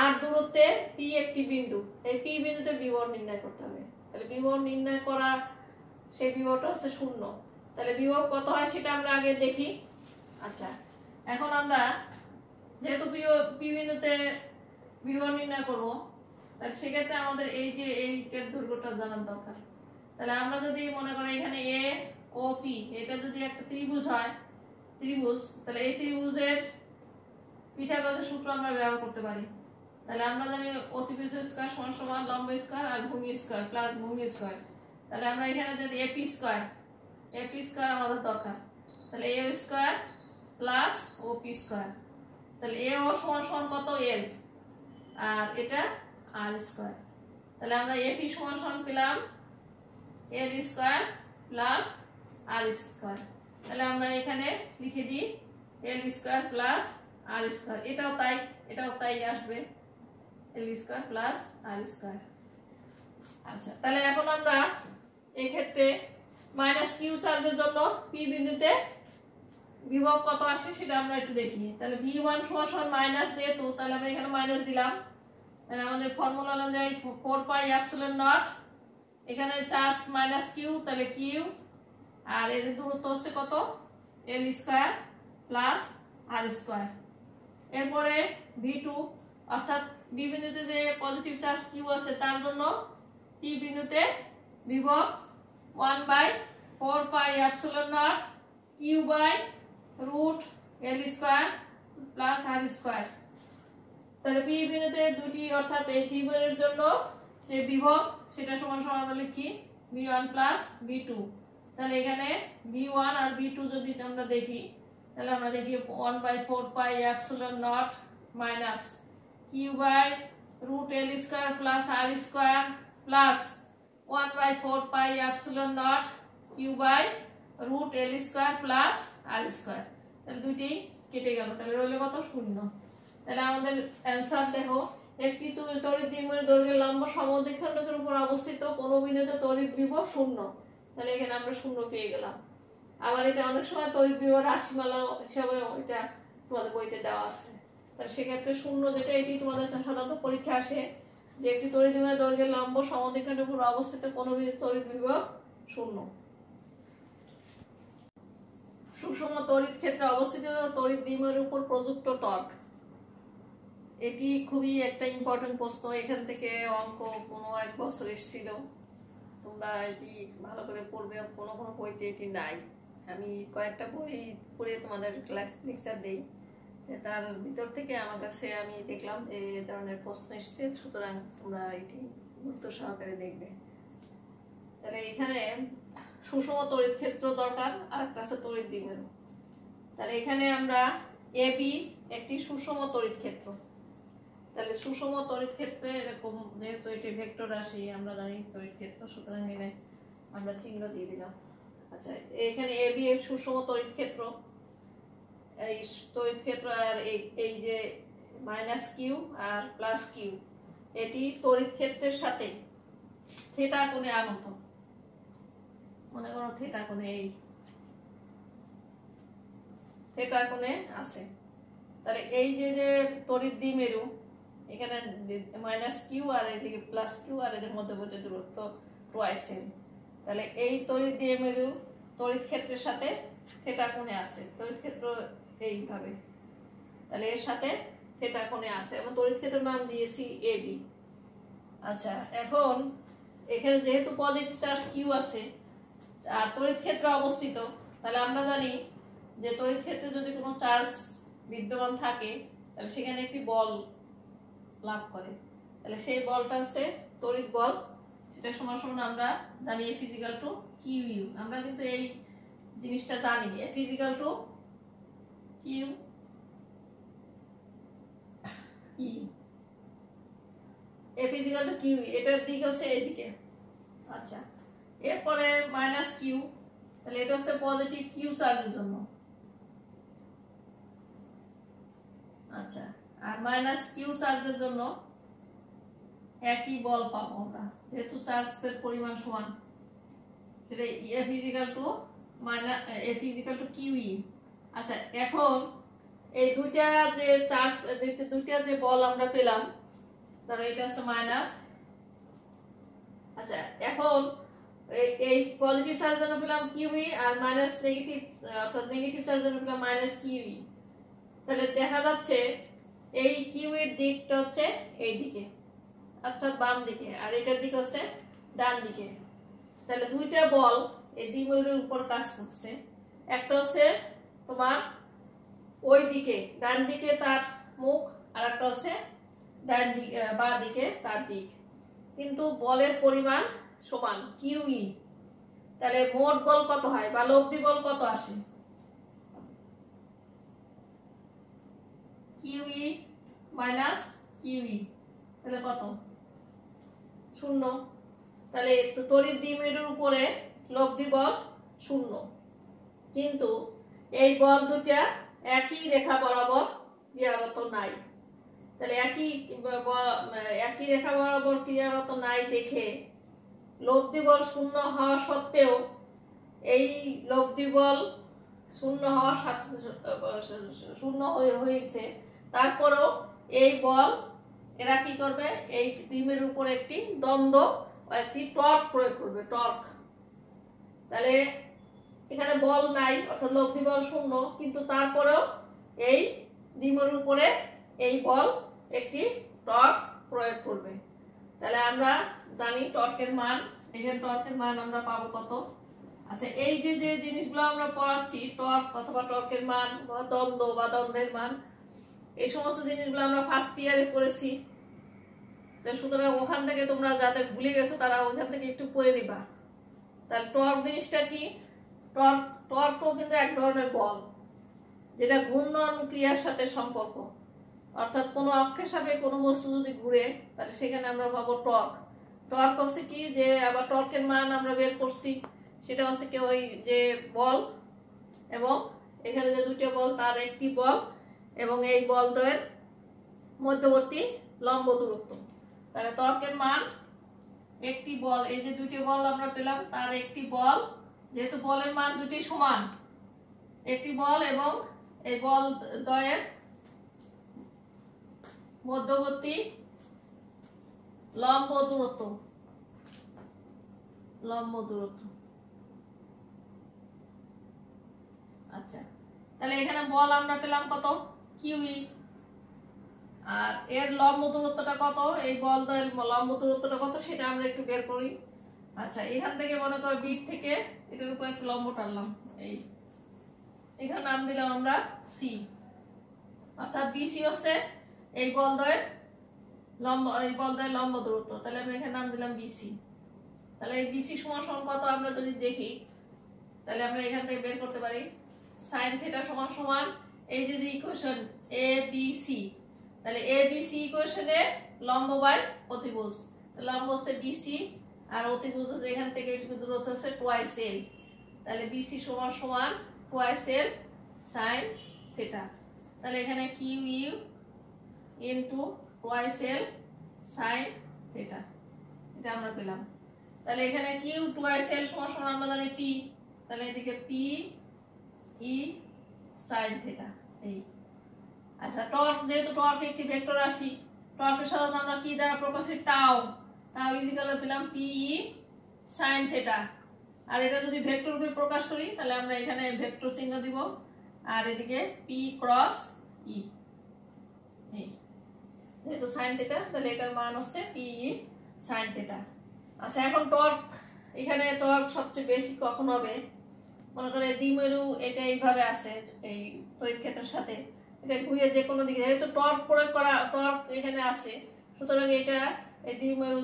আর দূরত্বে পি একটি বিন্দু। এই পি বিন্দুতে বিভব নির্ণয় করতে হবে। তাহলে বিভব নির্ণয় করা সেই বিভবটা হচ্ছে শূন্য। তাহলে বিভব কত হয় সেটা আমরা আগে দেখি। আচ্ছা এখন আমরা যেহেতু পি বিভব নির্ণয় করব, তাহলে সেক্ষেত্রে আমাদের এই যে এইটার দৈর্ঘ্যটা জানার দরকার। তাহলে আমরা যদি মনে করি এখানে এ ও পি এটা যদি একটা ত্রিভুজ হয়, ত্রিভুজ, তাহলে এই ত্রিভুজের পিথাগোরাসের সূত্র আমরা ব্যবহার করতে পারি। তাহলে আমরা জানি অতিভুজ স্কয়ার সমান সমান লম্ব স্কয়ার আর ভূমি স্কয়ার প্লাস ভূমি স্কয়ার তাহলে আমরা এখানে যদি এপি স্কয়ার এপি স্কয়ার আমাদের দরকার। তাহলে A square plus O P square তাহলে এ ও সমান সমান কত? এল আর এটা আর স্কয়ার তাহলে আমরা এপি সমান সমান পেলাম l square plus r square তাহলে আমরা এখানে লিখে দিই l square plus r square এটাও তাই এটাও তাই আসবে। L square plus r square আচ্ছা তাহলে এখন আমরা এখানে সেক্ষেত্রে মাইনাস কিউ চার্জের জন্য পি বিন্দুতে বিভব কত আসে সেটা আমরা একটু দেখি। তাহলে ভি ওয়ান সমান মাইনাস যেহেতু, তাহলে আমরা এখানে মাইনাস দিলাম। তাহলে আমাদের ফর্মুলা অনুযায়ী ফোর পাই অ্যাপসিলন নট এখানে চার্জ মাইনাস কিউ তাহলে কিউ আর এদের দূরত্ব হচ্ছে কত? L square plus r square এরপরে ভি টু অর্থাৎ বি বিন্দুতে যে পজিটিভ চার্জ কিউ আছে, তার জন্য টি বিন্দুতে বিভব one by four pi epsilon naught q by root l square plus r square. তাহলে পি বিন্দুতে দুটি, অর্থাৎ এই দ্বিগুণের জন্য যে বিভব সেটা সমান সমান আমরা লিখি B one plus B two. তাহলে এখানে বি ওয়ান আর বি টু যদি আমরা দেখি, তাহলে আমরা দেখি one by four pi epsilon naught minus q by root l square plus r square plus one by four pi epsilon naught, q by root l square plus r square. তাহলে দুইটি কেটে গেল, তাহলে রইল কত? শূন্য। তাহলে আমাদের অ্যান্সার দেখো, একটি তড়ি- তড়িৎ দ্বিমেরু দৈর্ঘ্যের লম্ব সমদ্বিখণ্ডকের উপর অবস্থিত কোন বিন্দুতে তড়িৎ বিভব শূন্য। তাহলে এখানে আমরা শূন্য পেয়ে গেলাম। আবার এটা অনেক সময় তড়িৎ বিভব রাশিমালা হিসাবে এটা তোমাদের বইতে দেওয়া আছে। তাহলে সেক্ষেত্রে শূন্য যেটা, এটি তোমাদের সাধারণত পরীক্ষা আসে। যে একটি তড়িৎ দ্বিমেরু দৈর্ঘ্যের লম্ব সমদ্বিখণ্ডের উপর অবস্থিত কোন তড়িৎ বিভব শূন্য। সুষম তড়িৎ ক্ষেত্রে অবস্থিত তড়িৎ দ্বিমেরুর উপর প্রযুক্ত টর্ক। এটি খুবই একটা ইম্পর্টেন্ট প্রশ্ন। এখান থেকে অঙ্ক কোনো এক বছর এসেছিল। তোমরা এটি ভালো করে পড়বে। কোনো কোনো বইতে এটি নাই। আমি কয়েকটা বই পড়ে তোমাদের ক্লাস লেকচার দেই। তার ভিতর থেকে আমার কাছে আমি দেখলাম যে এ ধরনের প্রশ্ন এসছে, সুতরাং তোমরা এটি গুরুত্ব সহকারে দেখবে। তাহলে এখানে সুষম তড়িৎ ক্ষেত্র দরকার আর একটা আছে তড়িৎ দ্বিমেরু। তাহলে এখানে আমরা এ, বি একটি সুষম তড়িৎ ক্ষেত্র। তাহলে সুষম তড়িৎ ক্ষেত্রে এরকম যেহেতু এটি ভেক্টর রাশি, আমরা জানি তড়িৎ ক্ষেত্র, সুতরাং এখানে আমরা চিহ্ন দিয়ে দিলাম। আচ্ছা এখানে এ, বি এক সুষম তড়িৎ ক্ষেত্র। এই তড়িৎ ক্ষেত্র আর এই এই যে মাইনাস কিউ আর প্লাস কিউ এটি তড়িৎ ক্ষেত্রের সাথে থিটা কোণে আনত। মনে করো থিটা কোণে এই থিটা কোণে আছে। তাহলে এই যে যে তড়িৎ দ্বিমেরু, এখানে মাইনাস কিউ আর এদিকে প্লাস কিউ আর এদের মধ্যে মধ্যে দূরত্ব এম তাহলে এই তড়িৎ দ্বিমেরু তড়িৎ ক্ষেত্রের সাথে থেটা কোণে আছে। তড়িৎ ক্ষেত্র এইভাবে। তাহলে এর সাথে থেটা কোণে আছে এবং তড়িৎ ক্ষেত্রের নাম দিয়েছি এ বি আচ্ছা। এখন এখানে যেহেতু পজিটিভ চার্জ কিউ আছে আর তড়িৎ ক্ষেত্র অবস্থিত তাহলে আমরা জানি যে তড়িৎ ক্ষেত্রে যদি কোনো চার্জ বিদ্যমান থাকে তাহলে সেখানে একটি বল লাভ করে। তাহলে সেই বলটা হচ্ছে তড়িৎ বল সেটা সমান সমান আমরা জানি F equal to q E আমরা কিন্তু এই জিনিসটা জানি F equal to q E F equal to q এটার দিক হচ্ছে এইদিকে আচ্ছা। এরপরে মাইনাস কিউ তাহলে এটা হচ্ছে পজিটিভ কিউ চার্জের জন্য। আচ্ছা। আর মাইনাস কিউ চার্জের জন্য একই বল পাবো আমরা। যেহেতু চার্জের পরিমাণ সমান। সেটা F equal to minus F equal to q E আচ্ছা এখন এই দুইটা যে চার্জ দুইটা যে বল আমরা পেলাম, তাহলে এটা হচ্ছে মাইনাস। আচ্ছা এখন এই- পজিটিভ চার্জের জন্য পেলাম কিউই আর মাইনাস নেগেটিভ, অর্থাৎ নেগেটিভ চার্জের জন্য পেলাম মাইনাস কিউই তাহলে দেখা যাচ্ছে এই কিউ এর দিকটা হচ্ছে এই দিকে, অর্থাৎ বাম দিকে, আর এটার দিক হচ্ছে ডান দিকে। তাহলে দুইটা বল এই দ্বিমেরুর উপর কাজ করছে। একটা হচ্ছে তোমার ওই দিকে, ডান দিকে তার মুখ আর একটা হচ্ছে ডান দিকে বা দিকে তার দিক। কিন্তু বলের পরিমাণ সমান, কিউই। তাহলে মোট বল কত হয়? বা লব্ধি বল কত আসে? Q E minus q E. তাহলে কত? শূন্য। তাহলে তো তড়িৎ দ্বিমেরুর উপরে লব্ধি বল শূন্য। কিন্তু এই বল দুটা একই রেখা বরাবর ক্রিয়ারত নাই। তাহলে একই একই রেখা বরাবর ক্রিয়ারত নাই দেখে লব্ধি বল শূন্য হওয়া সত্ত্বেও এই লব্ধি বল শূন্য হওয়ার সাথে শূন্য হয়ে হয়েছে। তারপরেও এই বল এরা কি করবে? এই ডিমের উপর একটি দ্বন্দ্ব একটি টর্ক প্রয়োগ করবে, টর্ক। তাহলে এখানে বল নাই, অর্থাৎ লব্ধি বল শূন্য, কিন্তু তারপরেও এই ডিমের উপরে এই বল একটি টর্ক প্রয়োগ করবে। তাহলে আমরা জানি টর্কের মান, এখানে টর্কের মান আমরা পাবো কত? আচ্ছা এই যে যে জিনিসগুলো আমরা পড়াচ্ছি, টর্ক অথবা টর্কের মান বা দ্বন্দ্ব বা দ্বন্দ্বের মান, এই সমস্ত জিনিসগুলো আমরা ফার্স্ট ইয়ারে পড়েছি। সুতরাং ওখান থেকে তোমরা যাদের ভুলে গেছো, তারা ওখান থেকে একটু পড়ে নিবা। তাহলে টর্ক জিনিসটা কি? টর্ক কিন্তু এক ধরনের বল, যেটা ঘূর্ণন ক্রিয়ার সাথে সম্পর্ক। অর্থাৎ কোনো অক্ষের সাপে কোনো বস্তু যদি ঘুরে, তাহলে সেখানে আমরা পাবো টর্ক। টর্ক হচ্ছে কি যে, আবার টর্কের মান আমরা বের করছি, সেটা হচ্ছে কি ওই যে বল, এবং এখানে যে দুটো বল, তার একটি বল, এবং এই বল দ্বয়ের মধ্যবর্তী লম্ব দূরত্ব। তাহলে টর্কের মান একটি বল, এই যে দুটি বল আমরা পেলাম, তার একটি বল যেহেতু বলের মান দুটি সমান, একটি বল এবং এই বল দ্বয়ের মধ্যবর্তী লম্ব দূরত্ব লম্ব দূরত্ব। আচ্ছা তাহলে এখানে বল আমরা পেলাম কত? কিউই আর এর লম্ব দূরত্বটা কত? এই বল দ্বয়ের লম্ব দূরত্বটা কত? সেটা আমরা একটু বের করি। আচ্ছা এখান থেকে মনে করো বিট থেকে এটার উপর একটু লম্ব টানলাম, এই। এখানে নাম দিলাম আমরা সি অর্থাৎ বিসি হচ্ছে এই বল দ্বয়ের লম্ব, এই বল দ্বয়ের লম্ব দূরত্ব। তাহলে আমরা এখানে নাম দিলাম বিসি তাহলে এই বিসি সমান সমান কত আমরা যদি দেখি, তাহলে আমরা এখান থেকে বের করতে পারি। সাইন থিটা সমান সমান এই যে যে ইকুয়েশন এ বি সি তাহলে এ বি সি ইকুয়েশনে লম্ব বাই অতিভুজ। লম্ব হচ্ছে বিসি আর অতিভুজ এখান থেকে দূরত্ব হচ্ছে টোয়াইস এল তাহলে বিসি সমান সমান টোয়াইস এল সাইন থিটা তাহলে এখানে q E in to twice l sine theta এটা আমরা পেলাম। তাহলে এখানে কিউ টোয়াইস এল সমান সমান আমরা জানি পি তাহলে এদিকে পি ই সাইন থিটা এই। আচ্ছা টর্ক যেহেতু টর্ক একটি ভেক্টর রাশি টর্কের সাধারণত আমরা কি দ্বারা প্রকাশ? করি টাও টাও ইজিক্যাল পেলাম পি ই সাইন থিটা আর এটা যদি ভেক্টর রূপে প্রকাশ করি, তাহলে আমরা এখানে ভেক্টর চিহ্ন দিব। আর এদিকে পি ক্রস ই যেহেতু সাইন থিটা তাহলে এটার মান হচ্ছে পি ই সাইন থিটা আচ্ছা এখন টর্ক এখানে টর্ক সবচেয়ে বেশি কখন হবে? মনে করে দ্বিমেরু এটা এইভাবে আছে, এই তড়িৎ ক্ষেত্রের সাথে। এটা ঘুরে যে কোনো দিকে, যেহেতু টর্ক প্রয়োগ করা টর্ক এখানে আছে, সুতরাং এটা এই দ্বিমেরু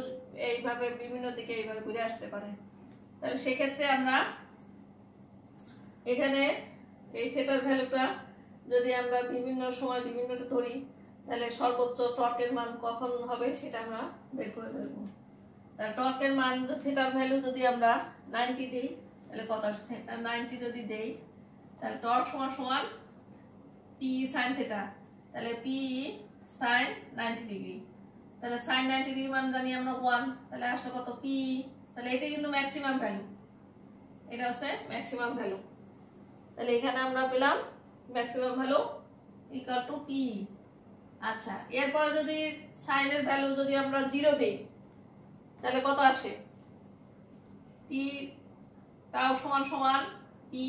এইভাবে বিভিন্ন দিকে এইভাবে ঘুরে আসতে পারে। তাহলে সেক্ষেত্রে আমরা এখানে এই থেটার ভ্যালুটা যদি আমরা বিভিন্ন সময় বিভিন্নটা ধরি, তাহলে সর্বোচ্চ টর্কের মান কখন হবে সেটা আমরা বের করে দেবো তাহলে টর্কের মান থেটার ভ্যালু যদি আমরা নাইনটি দিই, তাহলে কত নাইনটি যদি দেই, তাহলে টর্ক সমান সমান পি সাইন থেটা তাহলে পি সাইন নাইনটি ডিগ্রি তাহলে সাইন নাইনটি ডিগ্রি মান জানি আমরা ওয়ান তাহলে আসলে কত? পি তাহলে এটা কিন্তু ম্যাক্সিমাম ভ্যালু এটা হচ্ছে ম্যাক্সিমাম ভ্যালু তাহলে এখানে আমরা পেলাম maximum value equal to p আচ্ছা এরপরে যদি সাইনের ভ্যালু যদি আমরা জিরো দিই, তাহলে কত আসে? টি টাও সমান সমান পি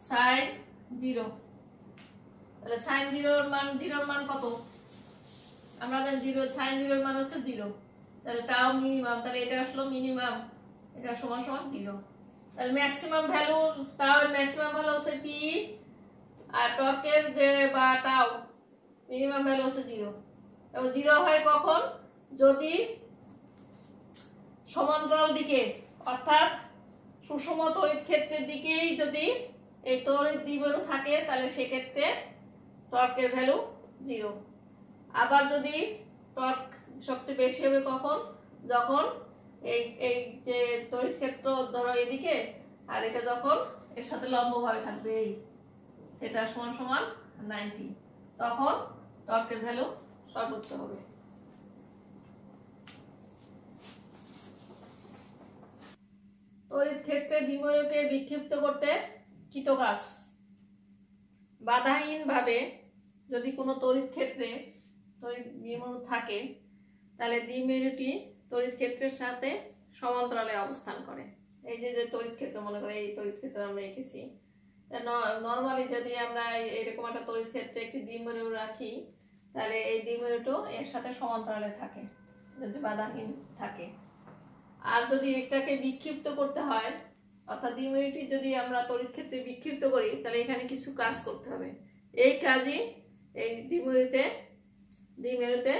সাইন জিরো তাহলে সাইন জিরোর মান জিরোর মান কত? আমরা জানি জিরো সাইন জিরোর মান হচ্ছে জিরো তাহলে টাও মিনিমাম তাহলে এটা আসলো মিনিমাম এটা সমান সমান জিরো তাহলে maximum value tau maximum value হচ্ছে পি আর টর্কের যে বা টাও মিনিমাম ভ্যালু হচ্ছে জিরো এবং জিরো হয় কখন? যদি সমান্তরাল দিকে, অর্থাৎ সুষম তড়িৎ ক্ষেত্রের দিকেই যদি এই তড়িৎ দ্বিমেরু থাকে, তাহলে সেক্ষেত্রে টর্কের ভ্যালু জিরো আবার যদি টর্ক সবচেয়ে বেশি হবে কখন? যখন এই এই যে তড়িৎ ক্ষেত্র ধরো এদিকে, আর এটা যখন এর সাথে লম্বভাবে থাকবে এই, এটা সমান সমান নাইনটি। তখন টর্কের ভ্যালু সর্বোচ্চ হবে। তড়িৎ ক্ষেত্রে দ্বিমেরুকে বিক্ষিপ্ত করতে কৃতকাজ বাধাহীনভাবে যদি কোনো তড়িৎ ক্ষেত্রে তড়িৎ দ্বিমেরু থাকে, তাহলে দ্বিমেরুটি তড়িৎ ক্ষেত্রের সাথে সমান্তরালে অবস্থান করে। এই যে যে তড়িৎ ক্ষেত্র মনে করে, এই তড়িৎ ক্ষেত্র আমরা এঁকেছি। নর্মালি যদি আমরা এরকম একটা তড়িৎ ক্ষেত্রে একটি দ্বিমেরু রাখি, তাহলে এই দ্বিমেরুটো এর সাথে সমান্তরালে থাকে যদি বাধাহীন থাকে। আর যদি এটাকে বিক্ষিপ্ত করতে হয়, অর্থাৎ দ্বিমেরুটি যদি আমরা তড়িৎ ক্ষেত্রে বিক্ষিপ্ত করি, তাহলে এখানে কিছু কাজ করতে হবে। এই কাজই এই দ্বিমেরুতে দ্বিমেরুতে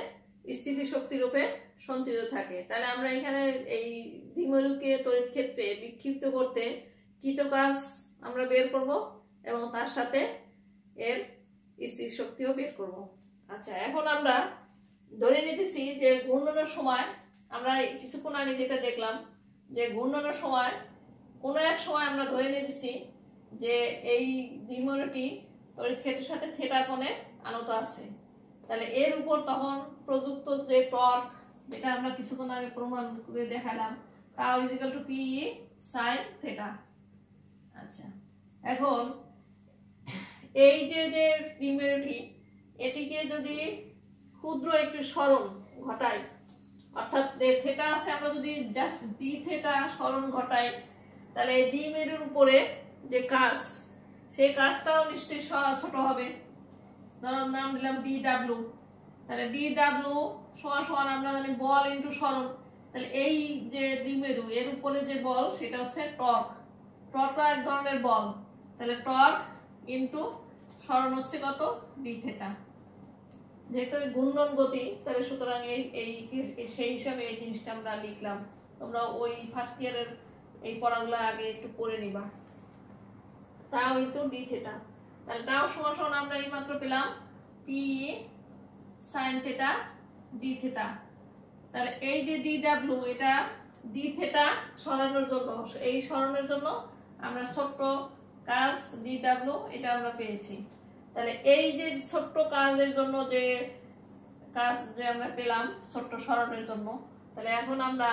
স্থিতিশক্তি রূপে সঞ্চিত থাকে। তাহলে আমরা এখানে এই দ্বিমেরুকে তড়িৎ ক্ষেত্রে বিক্ষিপ্ত করতে কৃতকাজ আমরা বের করব এবং তার সাথে এর স্থির শক্তিও বের করব। আচ্ছা এখন আমরা ধরে নিতেছি যে ঘূর্ণনের সময় আমরা কিছুক্ষণ আগে যেটা দেখলাম, যে ঘূর্ণনের সময় কোনো এক সময় আমরা ধরে নিতেছি যে এই দ্বিমেরুটি তড়িৎ ক্ষেত্রের সাথে থেটা কোণে আনত আছে। তাহলে এর উপর তখন প্রযুক্ত যে টর্ক, যেটা আমরা কিছুক্ষণ আগে প্রমাণ করে দেখালাম tau is equal to p sine theta আচ্ছা এখন এই যে যে ডিমেরুটি এটিকে যদি ক্ষুদ্র একটু স্মরণ ঘটাই, অর্থাৎ থেটা আছে, আমরা যদি জাস্ট ডি থেটা স্মরণ ঘটাই, তাহলে এই দ্বিমেরুর উপরে যে কাজ, সেই কাজটাও নিশ্চয়ই ছোট হবে। ধরো নাম দিলাম ডি ডাব্লু তাহলে ডি ডাব্লু সমান সমান আমরা জানি বল ইন্টু স্মরণ তাহলে এই যে দ্বিমেরু, এর উপরে যে বল, সেটা হচ্ছে টর্ক। টর্কটা এক ধরনের বল। তাহলে টর্ক ইন্টু স্মরণ হচ্ছে কত? ডি থেটা যেহেতু এই ঘূর্ণন গতি, তাহলে সুতরাং এই এই এই- সেই হিসাবে এই জিনিসটা আমরা লিখলাম। তোমরা ওই ফার্স্ট ইয়ারের এই পড়াগুলো আগে একটু পড়ে নিবা। তাও কিন্তু ডি থেটা তাহলে তাও সমান সমান আমরা এইমাত্র পেলাম p sine theta d theta তাহলে এই যে ডি ডাব্লু এটা ডি থেটা সরানোর জন্য এই সরানোর জন্য আমরা ছোট্ট কাজ ডি ডাব্লু এটা আমরা পেয়েছি। তাহলে এই যে ছোট্ট কাজের জন্য যে কাজ যে আমরা পেলাম, ছোট্ট সরানোর জন্য, তাহলে এখন আমরা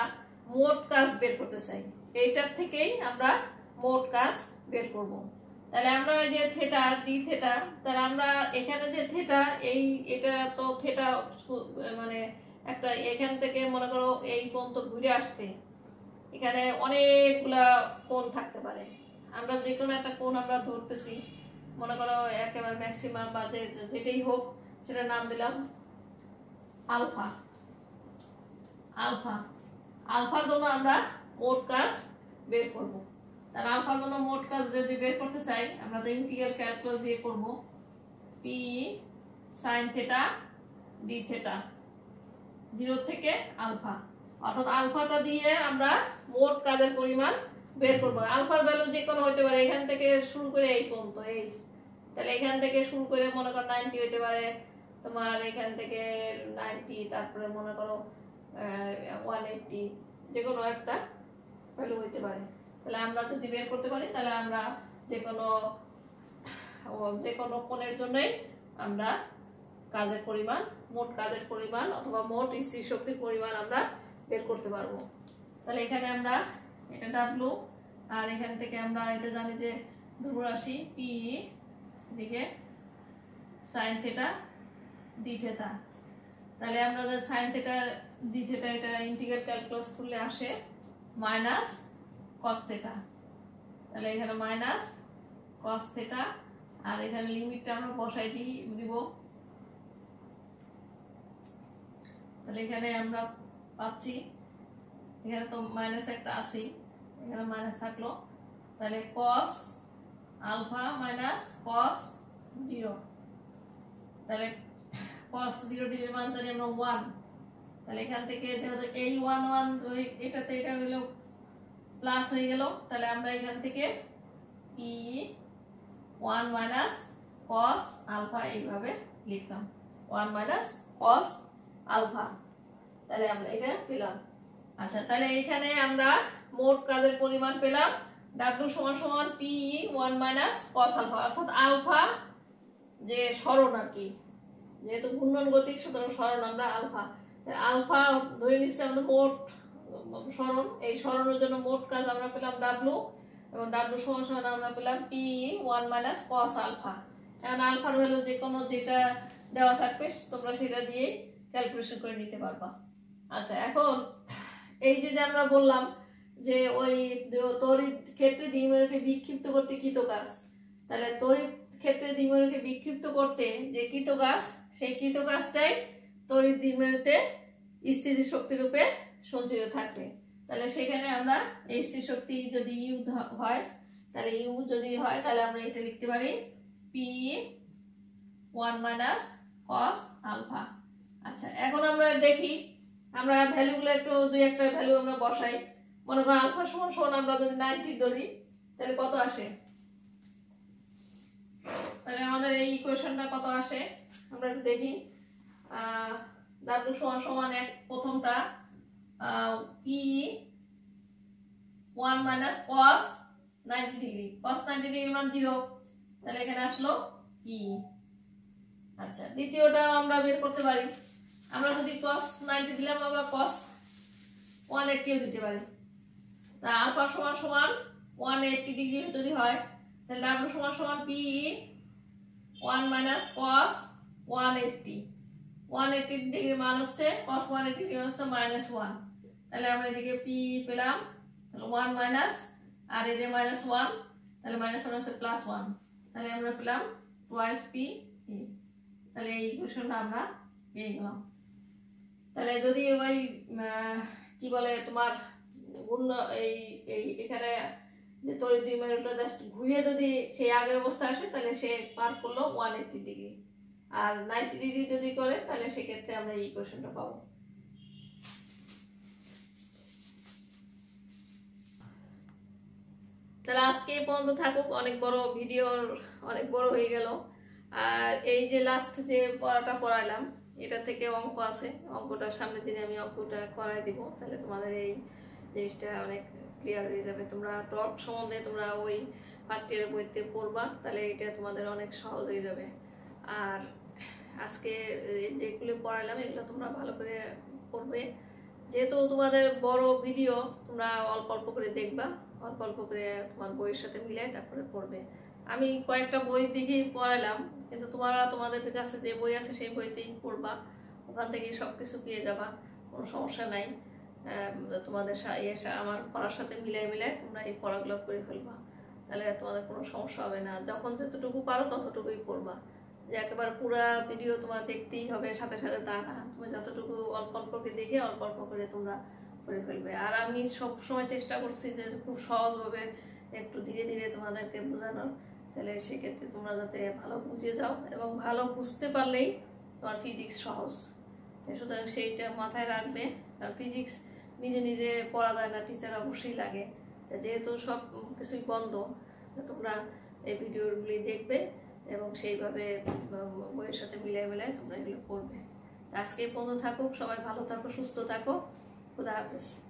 মোট কাজ বের করতে চাই। এইটার থেকেই আমরা মোট কাজ বের করব। তাহলে আমরা যে থেটা ডি থেটা তাহলে আমরা এখানে যে থেটা এই, এটা তো থেটা মানে একটা এখান থেকে মনে করো এই পর্যন্ত ঘুরে আসতে এখানে অনেকগুলা কোণ থাকতে পারে। আমরা যে কোনো একটা কোণ আমরা ধরতেছি। মনে করো একেবারে ম্যাক্সিমাম বা যে যেটাই হোক, সেটার নাম দিলাম আলফা আলফা আলফার জন্য আমরা মোট কাজ বের করব। তার আলফার জন্য মোট কাজ যদি বের করতে চাই, আমরা তো ইন্টিগ্রাল ক্যালকুলাস দিয়ে করব। P sine theta d theta zero থেকে আলফা অর্থাৎ আলফাটা দিয়ে আমরা মোট কাজের পরিমাণ বের করব। আলফার ভ্যালু যে কোনো হতে পারে, এখান থেকে শুরু করে এই পর্যন্ত, এই। তাহলে এখান থেকে শুরু করে মনে করো নাইনটি হতে পারে, তোমার এখান থেকে নাইনটি তারপরে মনে করো ওয়ান এইটটি যে কোনো একটা ভ্যালু হইতে পারে। তাহলে আমরা যদি বের করতে পারি, তাহলে আমরা যে কোনো যে কোনো কোণের জন্যই আমরা কাজের পরিমাণ, মোট কাজের পরিমাণ অথবা মোট স্থির শক্তির পরিমাণ আমরা বের করতে পারব। তাহলে এখানে আমরা এটা ডাব্লু, আর এখান থেকে আমরা এটা জানি যে ধ্রুবরাশি পি দিকে সাইন থেটা ডি থেটা তাহলে আমরা সাইন থেটা ডি থেটা এটা ইন্টিগ্রেট ক্যালকুলাস করলে আসে মাইনাস কস থেটা তাহলে এখানে মাইনাস কস থেটা আর এখানে লিমিটটা আমরা বসাই দিই, দিব। তাহলে এখানে আমরা পাচ্ছি। এখানে তো মাইনাস একটা আছে এখানে মাইনাস থাকল। তাহলে cos alpha minus cos zero তাহলে কস জিরো ডিগ্রি মান জানি আমরা ওয়ান তাহলে এখান থেকে যেহেতু এই ওয়ান ওয়ান এটাতে এটা হইল প্লাস হয়ে গেল। তাহলে আমরা এখান থেকে p one minus cos alpha এইভাবে লিখলাম। ওয়ান মাইনাস কস আলফা তাহলে আমরা এটা পেলাম। আচ্ছা তাহলে এখানে আমরা মোট কাজের পরিমাণ পেলাম। ডাব্লিউ সমান সমান p one minus cos alpha অর্থাৎ আলফা যে সরণ আর কি। যেহেতু ঘূর্ণন গতিক সুতরাং সরণ আমরা আলফা আলফা ধরে নিচ্ছি আমরা মোট সরণ এই সরণের জন্য মোট কাজ আমরা পেলাম ডাব্লু এবং ডাব্লু সমান সমান আমরা পেলাম p one minus cos alpha এখন আলফার ভ্যালু যে কোনো যেটা দেওয়া থাকবে, তোমরা সেটা দিয়ে ক্যালকুলেশন করে নিতে পারবা। আচ্ছা এখন এই যে যে আমরা বললাম যে ওই তড়িৎ ক্ষেত্রে দ্বিমেরুকে বিক্ষিপ্ত করতে কৃত কাজ? তাহলে তড়িৎ ক্ষেত্রে দ্বিমেরুকে বিক্ষিপ্ত করতে যে কৃত কাজ? সেই কৃত কাজটাই তড়িৎ দ্বিমেরুতে স্থিতি শক্তি রূপে সঞ্চিত থাকবে তাহলে সেখানে আমরা এই শক্তি যদি ইউ হয়, তাহলে ইউ যদি হয়, তাহলে আমরা এটা লিখতে পারি p one minus cos alpha. আচ্ছা এখন আমরা দেখি, আমরা ভ্যালুগুলো একটু দুই একটা ভ্যালু আমরা বসাই। মনে করো আলফা সমান সমান আমরা যদি নাইনটি ধরি, তাহলে কত আসে? তাহলে আমাদের এই ইকুয়েশনটা কত আসে? আমরা একটু দেখি। ডাব্লিউ সমান সমান এক প্রথমটা। P one minus cos ninety degree cos ninety degree মান জিরো তাহলে এখানে আসলো পি আচ্ছা দ্বিতীয়টা আমরা বের করতে পারি। আমরা যদি কস নাইনটি দিলাম আবার ওয়ান এইটিও দিতে পারি। তা আলফা সমান সমান ওয়ান এইটটি ডিগ্রি যদি হয়, তাহলে ডাব্লু সমান সমান minus cos one eighty one eighty degree মান হচ্ছে ওয়ান এইটটি ডিগ্রি হচ্ছে মাইনাস ওয়ান তাহলে আমরা এদিকে পি পেলাম, তাহলে ওয়ান মাইনাস আর এদিকে মাইনাস ওয়ান তাহলে মাইনাস ওয়ান হচ্ছে প্লাস ওয়ান তাহলে আমরা পেলাম টোয়াইস পি তাহলে এই ইকুয়েশনটা আমরা পেয়ে গেলাম। তাহলে যদি ওই কি বলে তোমার গুণ, এই এই, এখানে যে তড়িৎ দ্বিমেরুটা জাস্ট ঘুরিয়ে যদি সেই আগের অবস্থা আসে, তাহলে সে পার করল ওয়ান এইটটি ডিগ্রি আর নাইনটি ডিগ্রি যদি করে, তাহলে সেক্ষেত্রে আমরা এই ইকুয়েশনটা পাবো। তাহলে আজকে পর্যন্ত থাকুক। অনেক বড় ভিডিও অনেক বড় হয়ে গেল। আর এই যে লাস্ট যে পড়াটা পড়াইলাম, এটা থেকে অঙ্ক আছে। অঙ্কটা সামনের দিনে আমি অঙ্কটা করাই দিব। তাহলে তোমাদের এই জিনিসটা অনেক ক্লিয়ার হয়ে যাবে। তোমরা টপ সম্বন্ধে তোমরা ওই ফার্স্ট ইয়ারের বইতে পড়বা, তাহলে এটা তোমাদের অনেক সহজ হয়ে যাবে। আর আজকে যেগুলো পড়াইলাম, এগুলো তোমরা ভালো করে পড়বে। যেহেতু তোমাদের বড় ভিডিও, তোমরা অল্প অল্প করে দেখবা। অল্প অল্প করে তোমার বইয়ের সাথে মিলাই তারপরে পড়বে। আমি কয়েকটা বই দেখেই পড়ালাম, কিন্তু তোমরা তোমাদের কাছে যে বই আছে সেই বইতেই পড়বা। ওখান থেকেই সব কিছু পেয়ে যাবা, কোনো সমস্যা নাই। তোমাদের আমার পড়ার সাথে মিলাই মিলাই তোমরা এই পড়াগুলো করে ফেলবা। তাহলে তোমাদের কোনো সমস্যা হবে না। যখন যতটুকু পারো ততটুকুই পড়বা। যে একেবারে পুরা ভিডিও তোমার দেখতেই হবে, সাথে সাথে তা না। তুমি যতটুকু অল্প অল্পকে দেখে অল্প অল্প করে তোমরা করে ফেলবে। আর আমি সব সময় চেষ্টা করছি যে খুব সহজভাবে একটু ধীরে ধীরে তোমাদেরকে বোঝানোর। তাহলে সেক্ষেত্রে তোমরা যাতে ভালো বুঝে যাও এবং ভালো বুঝতে পারলেই তোমার ফিজিক্স সহজ। সুতরাং সেইটা মাথায় রাখবে। কারণ ফিজিক্স নিজে নিজে পড়া যায় না টিচার অবশ্যই লাগে। যেহেতু সব কিছুই বন্ধ তোমরা এই ভিডিওগুলি দেখবে এবং সেইভাবে বইয়ের সাথে মিলিয়ে মিলিয়ে তোমরা এগুলো করবে। আজকে বন্ধ থাকুক, সবাই ভালো থাকো, সুস্থ থাকো। 不大不行。